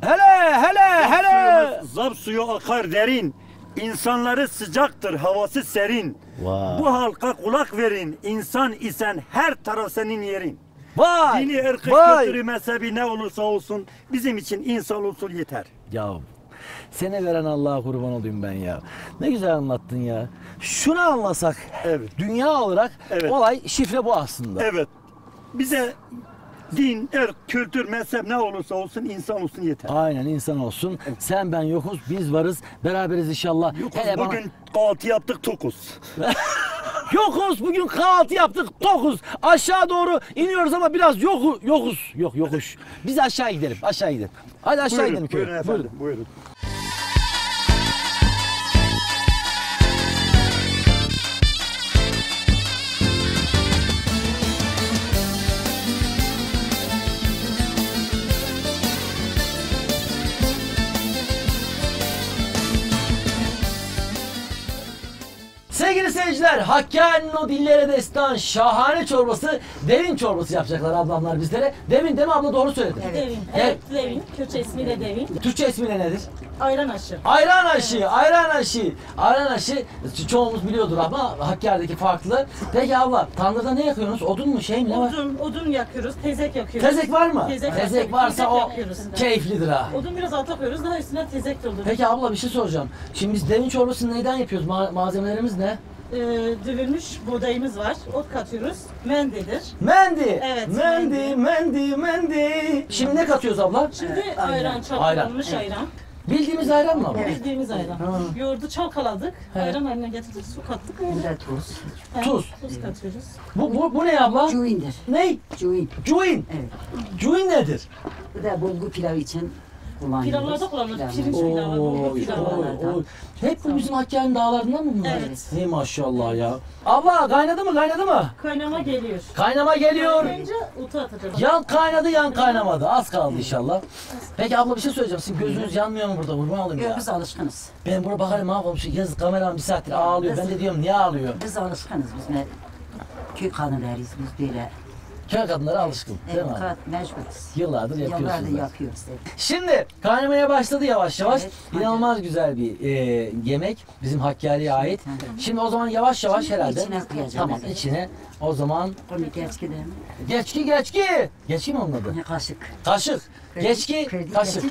Hele hele hele Suyumuz, zap suyu akar derin. İnsanları sıcaktır, havası serin. Vay. Bu halka kulak verin. İnsan isen her taraf senin yerin. Vay Dini, ırkı, Vay kültürü, mezhebi ne olursa olsun bizim için insan olsun yeter. Ya seni veren Allah'a kurban olayım ben ya. Ne güzel anlattın ya. Şunu anlasak Evet. dünya olarak Evet. olay şifre bu aslında. Evet. Bize din, ırk, kültür, mezhep ne olursa olsun insan olsun yeter. Aynen insan olsun. Sen ben yokuz biz varız. Beraberiz inşallah. Yokuz, Hele bana- bugün kahvaltı yaptık tokuz. Yokuz bugün kahvaltı yaptık dokuz. Aşağı doğru iniyoruz ama biraz yoku, yokuz. Yok yokuş. Biz aşağı gidelim aşağı gidelim. Hadi aşağı Buyurun, gidelim köye. buyurun efendim, buyurun. Sevgili seyirciler, Hakkari'nin o dillere destan şahane çorbası, devin çorbası yapacaklar ablamlar bizlere. Devin değil mi abla doğru söyledin. Devin. Evet. Evet, Devin. Kürtçe ismi de Devin. Türkçe ismi ne nedir? Ayran aşı. Ayran aşı, ayran aşı. Ayran aşı ço- çoğumuz biliyordur ama Hakkari'deki farklı. Peki abla, tandırda ne yakıyorsunuz? Odun mu şey mi ne var? Odun, odun yakıyoruz, tezek yakıyoruz. Tezek var mı? Tezek, Tezek var. varsa Tezek o yakıyoruz. keyiflidir ha. Odun biraz alta koyuyoruz, daha üstüne tezek dolduruyoruz. Peki abla bir şey soracağım. Şimdi biz devin çorbasını neyden yapıyoruz? Ma- malzemelerimiz ne? Ee, dövülmüş buğdayımız var, ot katıyoruz. Mendidir. Mendi. Evet, Mendi, mendi. mendi, mendi. Şimdi ne katıyoruz abla? Şimdi ayran, çalkalanmış ayran. Bildiğimiz ayran mı abla? Bildiğimiz ayran. Yoğurdu çalkaladık, ayran haline getirdik, su kattık. Öyle. de tuz. Ha, Tuz. Tuz katıyoruz. Bu, bu, bu ne abla? Cuindir. Ne? Cuin. Cuin. Evet. Cuin nedir? Bu da bulgur pilav için kullanıyoruz. Pilavlarda kullanılır, Pilavlarda. pirinç pilavı, bulgur. Hep bu bizim Hakkari'nin dağlarından mı bunlar? Evet. Hey maşallah ya. Abla kaynadı mı kaynadı mı? Kaynama geliyor. Kaynama geliyor. Kaynayınca utu atacağız. Yan kaynadı yan kaynamadı. Az kaldı inşallah. Peki abla bir şey söyleyeceğim. Sizin gözünüz yanmıyor mu burada? Kurban olayım Yok ya. biz alışkınız. Ben buraya bakarım ha komşu. Yazık kameram bir saattir ağlıyor. Ben de diyorum niye ağlıyor? Biz alışkınız biz. Me köy kadınlarıyız biz böyle. Köy kadınları alışkın. Değil Evet, mi? abi? kat, mecburuz. Yıllardır Yıllardır yapıyorsunuz. yapıyoruz. Evet. Şimdi kaynamaya başladı yavaş yavaş. Evet, İnanılmaz güzel bir e, yemek. Bizim Hakkari'ye ait. Hı. Şimdi o zaman yavaş yavaş Şimdi herhalde. içine koyacağım Tamam evet. içine. O zaman Komik geçki de mi? geçki geçki. Geçki mi onun adı? Kaşık. Kaşık. Geçki Kredi kaşık.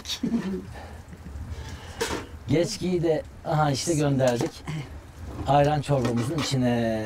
Geçkiyi de aha işte gönderdik. Ayran çorbamızın içine.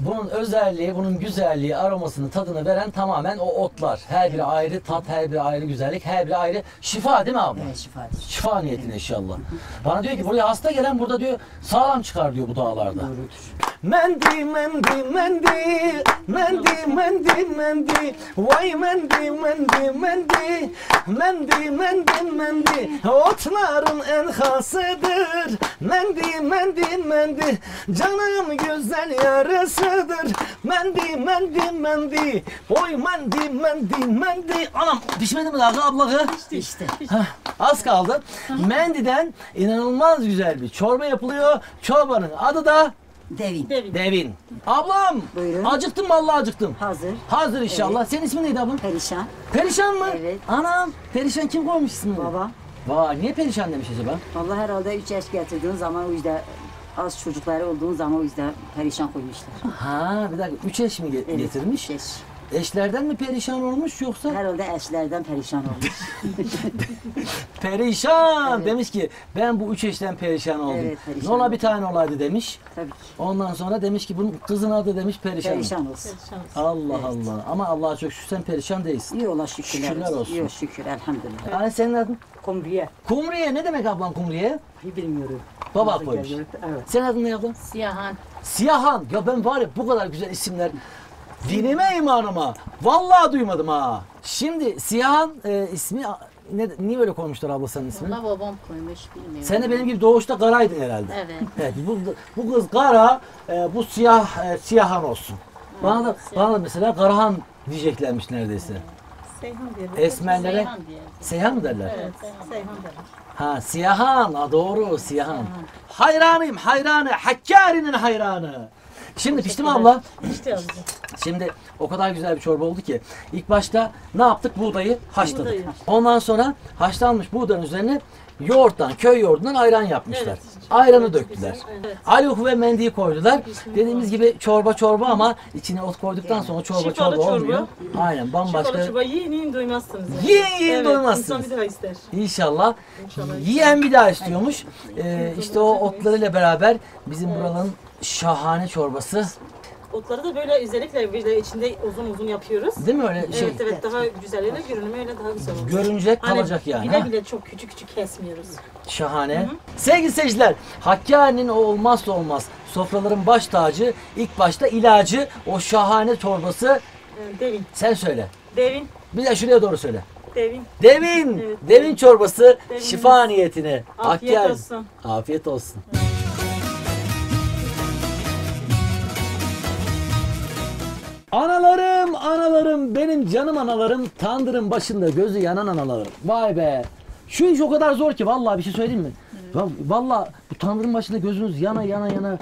Bunun özelliği, bunun güzelliği, aromasını, tadını veren tamamen o otlar. Her biri ayrı tat, her biri ayrı güzellik, her biri ayrı şifa değil mi abi? Evet şifadır. Şifa niyetine inşallah. Bana diyor ki buraya hasta gelen burada diyor sağlam çıkar diyor bu dağlarda. Doğrudur. Mendi mendi mendi mendi mendi mendi vay mendi mendi mendi mendi mendi mendi otların en hasıdır mendi mendi mendi canım güzel yarısıdır mendi mendi mendi oy mendi mendi mendi anam pişmedi mi daha abla İşte. Heh, Az kaldı. Mendi'den inanılmaz güzel bir çorba yapılıyor. Çorbanın adı da Devin. Devin. Devin. Ablam Buyurun. acıktım vallahi acıktım. Hazır. Hazır inşallah. Senin ismin neydi ablam? Perişan. Perişan mı? Evet. Anam perişan kim koymuş ismini? Baba. Vay niye perişan demiş acaba? Vallahi herhalde 3 yaş getirdiğin zaman o yüzden az çocukları olduğun zaman o yüzden perişan koymuşlar. Ha bir dakika 3 eş mi ge- Evet, getirmiş? üç yaş. Eşlerden mi perişan olmuş yoksa? Herhalde eşlerden perişan olmuş. Perişan demiş ki ben bu üç eşten perişan oldum. Evet, perişan ne ola oldum. bir tane olaydı demiş. Tabii ki. Ondan sonra demiş ki bunun kızın adı demiş perişan. Perişan olsun. Allah Allah. Ama Allah'a çok şükür sen perişan değilsin. İyi ola şükürler, Şükürler olsun. Yok şükür elhamdülillah. Yani senin adın? Kumriye. Kumriye ne demek ablam Kumriye? Bilmiyorum. Baba koymuş. Evet. Senin adın ne ablam? Siyahan. Siyahan. Ya ben var ya bu kadar güzel isimler dinime imanıma vallahi duymadım ha. Şimdi Siyahan e, ismi ne, niye böyle koymuşlar abla senin ismini? Valla babam koymuş bilmiyorum. Sen de benim gibi doğuşta karaydın herhalde. Evet. Evet bu, bu kız kara, e, bu siyah e, siyahan olsun. Bana da, bana da mesela Karahan diyeceklermiş neredeyse. Seyhan diye. Esmerlere Seyhan diye. Seyhan mı derler? Evet, Seyhan derler. Ha siyahan, ha, doğru siyahan. Hayranıyım, hayranı, Hakkari'nin hayranı. Şimdi pişti mi abla? İşte yazdı. Şimdi o kadar güzel bir çorba oldu ki ilk başta ne yaptık? Buğdayı haşladık. Buğdayı. Ondan sonra haşlanmış buğdanın üzerine yoğurttan, köy yoğurdundan ayran yapmışlar. Evet. Ayranı döktüler. Evet. Aluh ve mendiyi koydular. Dediğimiz gibi çorba çorba ama içine ot koyduktan sonra çorba Şifalı çorba çorba. olmuyor. Aynen bambaşka. Şifalı çubuğa yiyin yiyin doymazsınız. Yani. Yiyin yiyin evet, doymazsınız. İnsan bir daha ister. İnşallah. İnşallah. Yiyen bir daha istiyormuş. Ee, işte o otlarıyla beraber bizim buranın şahane çorbası. Otları da böyle özellikle bir de içinde uzun uzun yapıyoruz. Değil mi öyle şey? Evet evet daha güzel öyle görünümü öyle daha güzel olur. Görünecek Hani kalacak yani. Bile ha? bile çok küçük küçük kesmiyoruz. Şahane. Sevgili seyirciler, Hakkari'nin o olmazsa olmaz sofraların baş tacı, ilk başta ilacı, o şahane çorbası. Ee, devin. Sen söyle. Devin. Bir de şuraya doğru söyle. Devin. Devin, Evet. devin çorbası Devin. şifa niyetine. Afiyet Hakkari. olsun. Afiyet olsun. Analarım, analarım, benim canım analarım, tandırın başında gözü yanan analarım. Vay be. Şu iş o kadar zor ki vallahi bir şey söyleyeyim mi? Va- Vallahi bu tandırın başında gözünüz yana yana yana.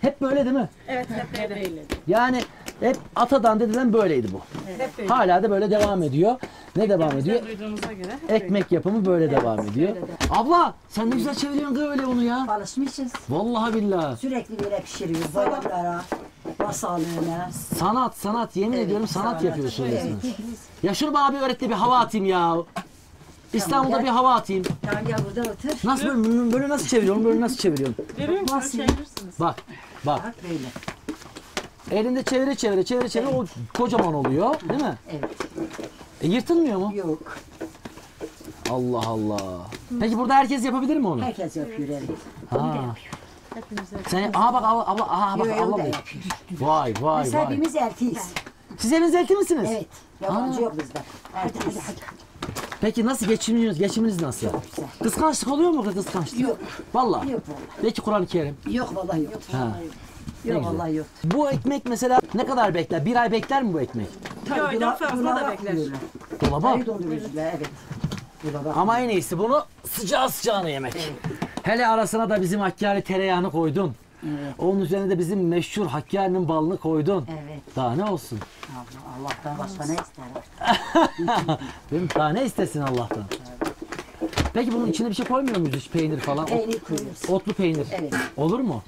Hep böyle değil mi? Evet hep böyle. Yani hep atadan dededen böyleydi bu. Hep böyle. Hala da böyle devam ediyor. Ne devam ediyor? Duyduğumuza göre. Ekmek yapımı böyle devam ediyor. Abla sen ne güzel çeviriyorsun kız öyle onu ya. Alışmışız. Vallahi billahi. Sürekli böyle pişiriyoruz. Bayramlara, masalığına. Sanat sanat yemin ediyorum sanat, sanat. yapıyorsun Evet. resmen. Ya şunu bana bir öğret de bir hava atayım ya. İstanbul'da gel. bir hava atayım. Tamam gel burada otur. Nasıl böyle, böyle nasıl çeviriyorum böyle nasıl çeviriyorum? Musun? Nasıl? Çevirirsiniz. Bak bak Bak böyle. elinde çevire çevire çevire çevire o kocaman oluyor değil mi? Evet. E yırtılmıyor mu? Yok. Allah Allah. Peki burada herkes yapabilir mi onu? Herkes yapıyor evet. Ha. Sen aha bak abla abla aha bak yok abla. da. Vay vay Biz vay. hepimiz erkeğiz. Siz eviniz elti misiniz? Evet. Yabancı yok bizde. Erkeğiz. Peki nasıl geçiminiz? Geçiminiz nasıl? güzel. Kıskançlık oluyor mu kıskançlık? Yok. Vallahi. Yok vallahi. Peki Kur'an-ı Kerim. Yok vallahi yok. Ha. Yok güzel. vallahi yok. Bu ekmek mesela ne kadar bekler? Bir ay bekler mi bu ekmek? Bir aydan dolap- fazla da bekler. koyuyorlar. Dolaba. Dondurucular evet. Dolaba. Ama en iyisi bunu sıcağı sıcağına yemek. Hele arasına da bizim Hakkari tereyağını koydun. Evet. Onun üzerine de bizim meşhur Hakkari'nin balını koydun. Evet. Daha ne olsun? Allah, Allah'tan başka ne ister? Mi? Daha ne istesin Allah'tan? Peki bunun içine bir şey koymuyor muyuz hiç peynir falan? Peynir koyuyoruz. otlu peynir. Evet. Olur mu?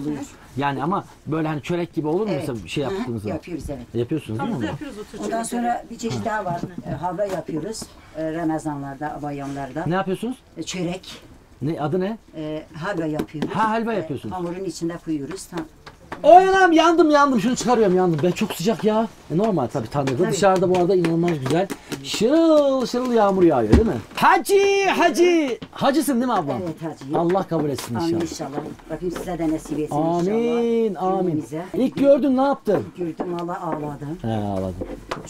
Oluyor. Yani ama böyle hani çörek gibi olur mu Evet. mesela bir şey yaptığınız zaman? Yapıyoruz evet. Yapıyorsunuz değil mi yapıyoruz Ondan sonra bir çeşit daha var. E, Havra yapıyoruz. E, Ramazanlarda, bayramlarda. Ne yapıyorsunuz? E, Çörek. Ne adı ne? E, helva yapıyoruz. Ha, helva E, yapıyorsunuz. hamurun içinde koyuyoruz. Tam, Oy anam yandım yandım şunu çıkarıyorum yandım. Ben çok sıcak ya. E, normal tabii tandırda. Tabii. Dışarıda bu arada inanılmaz güzel. Şırıl şırıl yağmur yağıyor değil mi? Hacı hacı. Hacısın değil mi ablam? Evet hacı. Allah kabul etsin Amin inşallah. inşallah. Rabbim size de nasip etsin Amin inşallah. amin. Cümlemize. İlk gördün ne yaptın? Gördüm valla ağladım. He ağladım.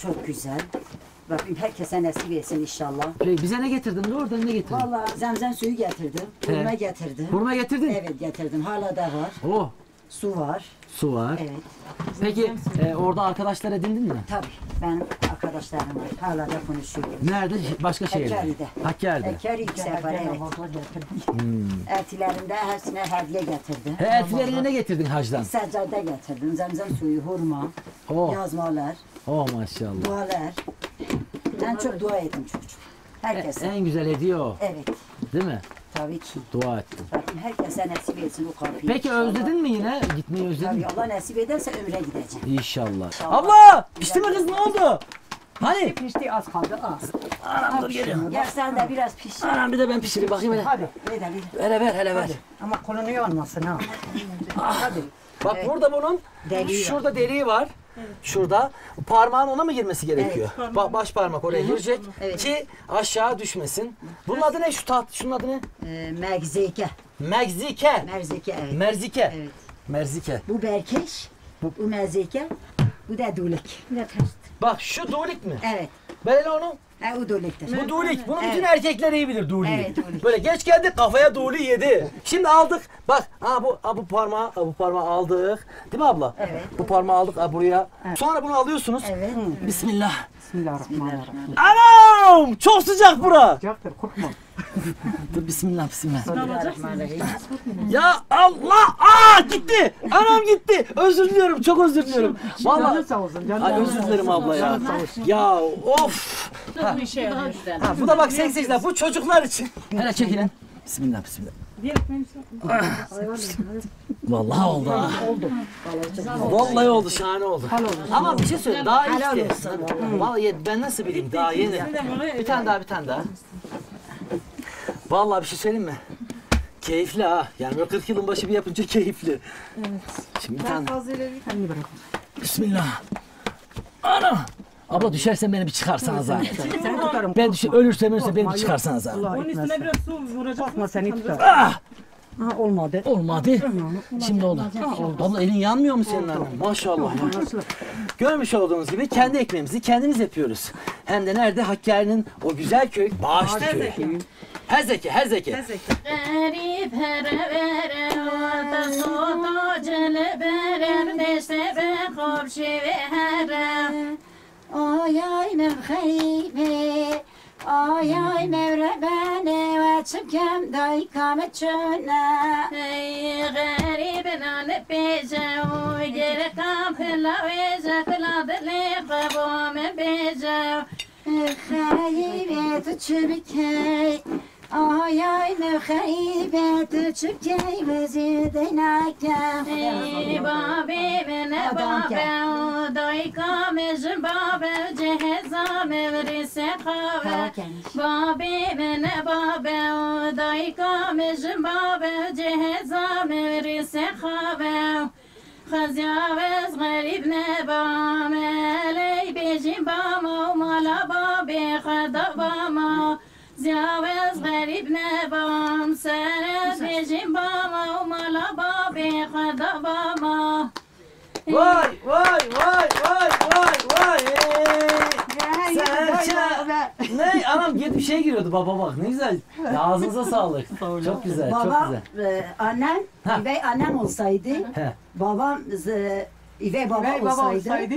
Çok güzel. Rabbim herkese nasip etsin inşallah. Peki bize ne getirdin? Oradan ne getirdin? Valla zemzem suyu getirdim. Hurma He. getirdim. Hurma getirdin? Evet getirdim. Hala da var. Oh Su var. su var. Evet. Peki e, orada arkadaşlar edindin mi? Tabii. Ben arkadaşlarım var. Hala da konuşuyoruz. Nerede? Başka şehirde. Hakkari'de. Hakkari'de. Eker ilk sefer evet. Hmm. Eltilerinde hepsine hediye getirdim. He, eltilerine ne getirdin hacdan? Seccade getirdim. Zemzem suyu, hurma, Oh, yazmalar, oh maşallah. dualar. En çok dua ettim çocuk. Herkese. En güzel hediye o. Evet. Değil mi? Tabii ki. Dua ettim. Rabbim herkese nasip etsin o kapıyı. Peki İnşallah. özledin mi yine? Gitmeyi özledin Tabii mi? Allah nasip ederse ömre gideceğim. İnşallah. İnşallah. Abla! Pişti mi kız ne oldu? Hani? Pişti az kaldı az. Anam dur geliyorum. Gel sen de biraz pişir. Anam bir de ben pişireyim bakayım hele. Hadi. Hele ver hele ver. Ama kolunu yormasın ha. Hadi. Bak burada bunun Deliği var. şurada deliği var. Şurada parmağın ona mı girmesi gerekiyor? Ba- baş parmak oraya girecek Evet. ki aşağı düşmesin. Bunun adı ne şu taht? Şunun adı ne? Ee, merzeke. Merzike. Merzeke evet. Merzike. Evet. Merzike. Bu berkeş. Bu, bu merzeke. Bu da dulik. Bak şu dulik mi? Evet. Hele onu Ha, o duliktir. Bu dulik. Bunu bütün Evet. erkekler iyi bilir duliği. Evet, dulik. Böyle geç geldi kafaya duli yedi. Şimdi aldık. Bak ha bu ha bu parmağı ha bu parmağı aldık. Değil mi abla? Evet. Bu parmağı aldık ha buraya. Sonra bunu alıyorsunuz. Evet. Bismillah. Bismillahirrahmanirrahim. Anam! Çok sıcak bura. Sıcaktır korkma. Dur bismillah bismillah. Ya Allah! Aa gitti. Anam gitti. Özür diliyorum. Çok özür diliyorum. Vallahi sağ olsun. Ay özür dilerim abla ya. Ya of. Yarıyor. Ha, bu da bak seyirciler bu çocuklar için. Hele çekilin. Bismillah bismillah. Vallahi oldu ha. Oldu. Vallahi oldu şahane oldu. Ama bir şey söyle daha iyi. Vallahi ben nasıl bileyim daha yeni. Bir tane daha bir tane daha. Vallahi bir şey söyleyeyim mi? Keyifli ha. Yani böyle 40 yılın başı bir yapınca keyifli. Şimdi bir tane. Bismillah. Ana. Abla düşersen beni bir çıkarsana zahmet. Seni tutarım. Ben düşer, ölürsem ölürsem beni bir çıkarsana zahmet. Allah Onun üstüne biraz su vuracak. Korkma seni tutar. Ah! Ha, olmadı. Olmadı. Şimdi oldu. Abla elin yanmıyor mu senin annen? Maşallah. ya. Görmüş olduğunuz gibi kendi ekmeğimizi kendimiz yapıyoruz. Hem de nerede? Hakkari'nin o güzel köy. Bağışlı köy. Hezeke, Hezeke. Garip her vere cele be kopşi ve mevheybe آیا این مره بنه و چکم دای کام چونه ای غریب نان پیجه و گره کام پلا ویجه پلا دلی خواب آمه بیجه خیلی تو چه بکی Ay ay mevheybe tu çubikey ve zidinake Ey babi mene babe o day kamejin babe ceheza mevrise kave Babi mene babe o day kamejin babe ceheza mevrise kave خزیاوز غریب نبام لی بیجیم بام و مالا بابی خدا باما زیاوز غریب نبام سرت بیجیم بام و مالا بابی خدا باما Vay vay vay vay vay vay. Hey. Serçe. Ne? Anam gidip bir şey giriyordu baba bak ne güzel. Ya ağzınıza sağlık. Çok güzel çok Baba, güzel. e, annem, Ha. üvey annem olsaydı, He. babam e, üvey baba, olsaydı,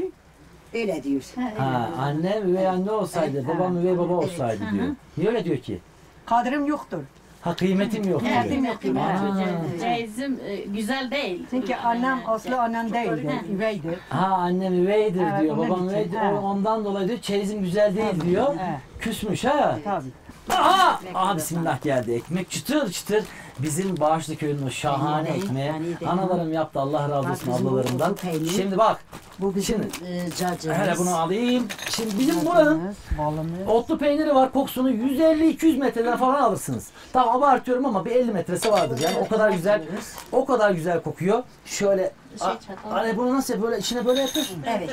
öyle diyor. Ha, annem üvey anne olsaydı, babam üvey baba olsaydı diyor. Niye öyle diyor ki? Kadrim yoktur. Ha kıymetim yok diyor. Aa. Ceyzim e, güzel değil. Çünkü annem aslı annen değildir. Üveydir. Ha annem üveydir Evet, diyor, onun babam için, üveydir. evet. Ondan dolayı diyor çeyizim güzel değil diyor. Evet. Küsmüş ha. Tabii. Aha! Aha bismillah geldi. Ekmek çıtır çıtır. Bizim Bağışlı köyünün o şahane ekmeği. Analarım yaptı Allah razı Bak olsun bizim ablalarımdan. Şimdi bak. Bu bizim Şimdi. e, cacığımız. Hele bunu alayım. Şimdi bizim buranın Balımız. otlu peyniri var. Kokusunu 150-200 metreden falan alırsınız. Tamam abartıyorum ama bir 50 metresi vardır. Yani o kadar güzel. O kadar güzel kokuyor. Şöyle a- hani bunu nasıl böyle içine böyle yapıyorsun. Evet.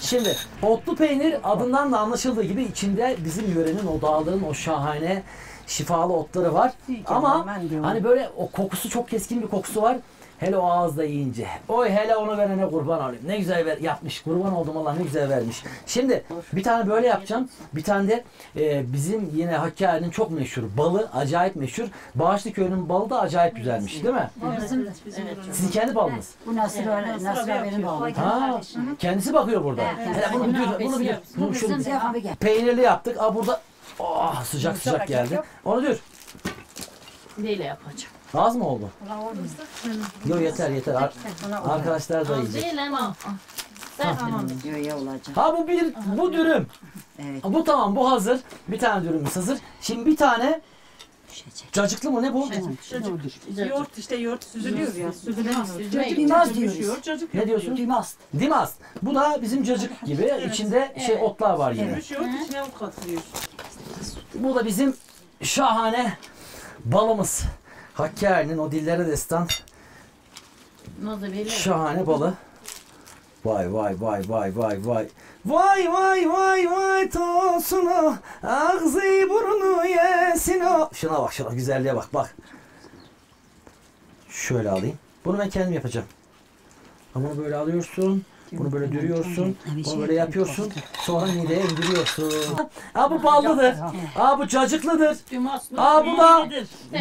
Şimdi otlu peynir adından da anlaşıldığı gibi içinde bizim yörenin o dağların o şahane şifalı otları var. Ama ben diyorum. hani böyle o kokusu çok keskin bir kokusu var. Hele o ağızda yiyince. Oy hele onu verene kurban olayım. Ne güzel ver, yapmış. Kurban oldum Allah ne güzel vermiş. Şimdi bir tane böyle yapacağım. Bir tane de e, bizim yine Hakkari'nin çok meşhur balı acayip meşhur. Bağışlı köyünün balı da acayip güzelmiş değil mi? Bizim Sizin kendi balınız. Bu Nasır, Nasır abinin balı. Ha, kendisi bakıyor burada. Hele bunu bir bunu bir bunu şöyle peynirli yaptık. Aa burada oh, sıcak sıcak geldi. Onu dur. neyle yapacağım? Az mı oldu? Yok yeter yeter. Ar- arkadaşlar da yiyecek. Değil ama. Tamam. Diyor ya olacak. Ha bu bir bu dürüm. Evet. Bu tamam bu hazır. Bir tane dürümümüz hazır. Şimdi bir tane. Cacıklı mı ne bu? Yoğurt işte yoğurt süzülüyor ya. Süzülemiyor. Dimaz diyoruz. Cacık Ne diyorsun? Dimaz. Dimas. Bu da bizim cacık gibi. İçinde şey otlar var yine. Yoğurt içine ot katılıyor. Bu da bizim şahane balımız. Hakkari'nin o dillere destan şahane balı. Vay vay vay vay vay vay. Vay vay vay vay tosunu ağzı burnu yesin o. Şuna bak şuna güzelliğe bak bak. Şöyle alayım. Bunu ben kendim yapacağım. Ama böyle alıyorsun. Bunu böyle dürüyorsun. Bunu böyle yapıyorsun. Sonra mideye indiriyorsun. Aa bu ballıdır. Aa bu cacıklıdır. Aa, bu da-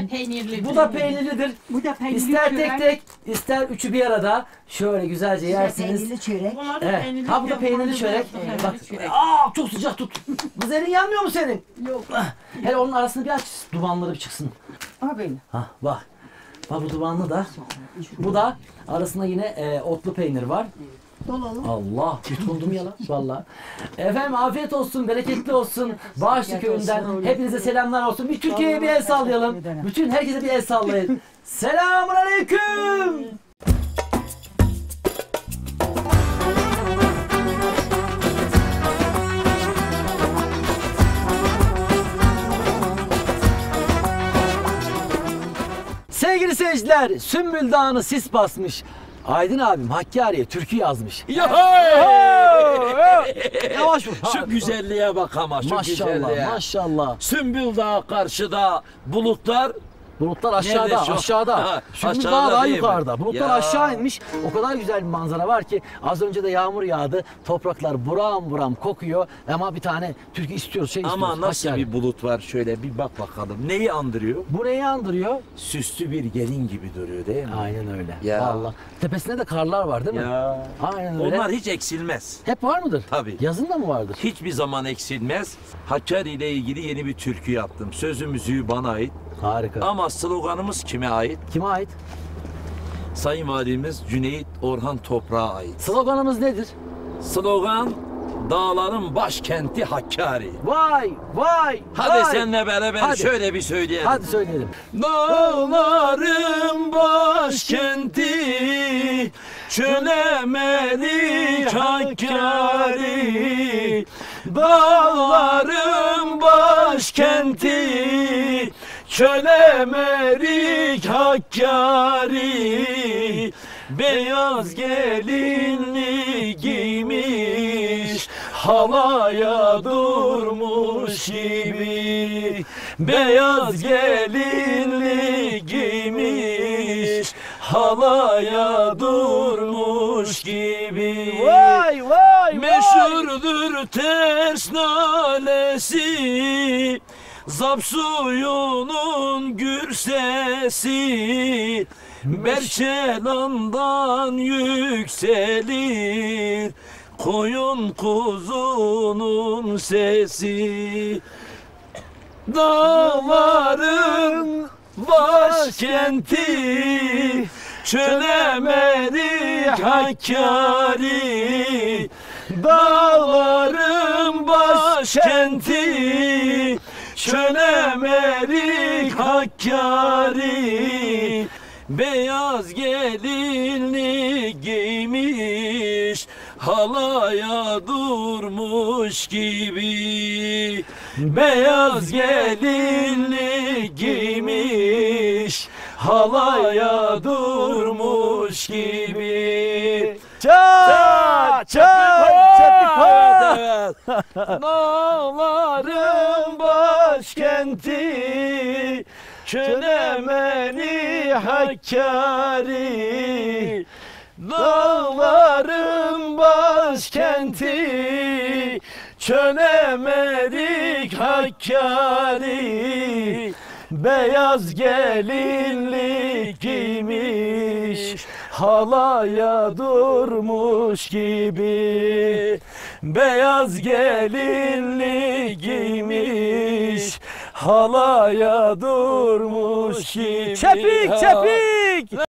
peynirlidir. Bu da peynirlidir. Bu da peynirli İster tek tek, ister üçü bir arada. Şöyle güzelce yersiniz. Peynirli çörek. Evet. peynirli. Ha bu da peynirli çörek. Bak. Aa çok sıcak tut. Kız elin yanmıyor mu senin? Yok. Hele onun arasını bir aç. Dumanları bir çıksın. Abi. Ha bak. Bak bu dumanlı da. Bu da arasında yine e, otlu peynir var. Allah yutundum ya lan valla. Efendim afiyet olsun, bereketli olsun. Bağışlı köyünden hepinize selamlar olsun. Bir Türkiye'ye bir el sallayalım. Bütün herkese bir el sallayın. Selamun aleyküm. Sevgili seyirciler, Sümbül Dağı'nı sis basmış. Aydın abim Hakkari'ye türkü yazmış. Yavaş vur. Şu güzelliğe bak ama şu güzelliğe. Maşallah, maşallah. Sümbül Dağı karşıda bulutlar Bulutlar aşağıda, Nerede şu? aşağıda. Sümbül aşağıda Dağı daha değil mi? yukarıda. Bulutlar Ya. aşağı inmiş. O kadar güzel bir manzara var ki az önce de yağmur yağdı. Topraklar buram buram kokuyor. Ama bir tane türkü istiyoruz, şey ama istiyoruz. nasıl Hakkari. bir bulut var şöyle bir bak bakalım. Neyi andırıyor? Bu neyi andırıyor? Süslü bir gelin gibi duruyor değil mi? Aynen öyle. Ya. Vallahi. Tepesinde de karlar var değil mi? Ya. Aynen öyle. Onlar hiç eksilmez. Hep var mıdır? Tabii. Yazın da mı vardır? Hiçbir zaman eksilmez. Hakkari ile ilgili yeni bir türkü yaptım. Sözü müziği bana ait. Harika. Ama sloganımız kime ait? Kime ait? Sayın Valimiz Cüneyt Orhan Toprağa ait. Sloganımız nedir? Slogan Dağların başkenti Hakkari. Vay vay Hadi vay. seninle beraber Hadi. şöyle bir söyleyelim. Hadi söyleyelim. Dağların başkenti Çölemeli Hakkari Dağların başkenti Çölemerik Hakkari Beyaz gelinli giymiş Halaya durmuş gibi Beyaz gelinli giymiş Halaya durmuş gibi Vay vay vay. Meşhurdur ters nalesi Zap suyunun gür sesi Berçelandan yükselir Koyun kuzunun sesi. Dağların başkenti Çölemedik Hakkari. Dağların başkenti Çölemedik Hakkari. Beyaz gelinli giymiş Halaya durmuş gibi. Beyaz gelinli giymiş Halaya durmuş gibi Ça ça Evet, evet. Dağların başkenti Çölemeli Hakkari Dağların başkenti Çölemedik Hakkari Beyaz gelinli giymiş Halaya durmuş gibi Beyaz gelinli giymiş. Halaya durmuş gibi. Çepik çepik.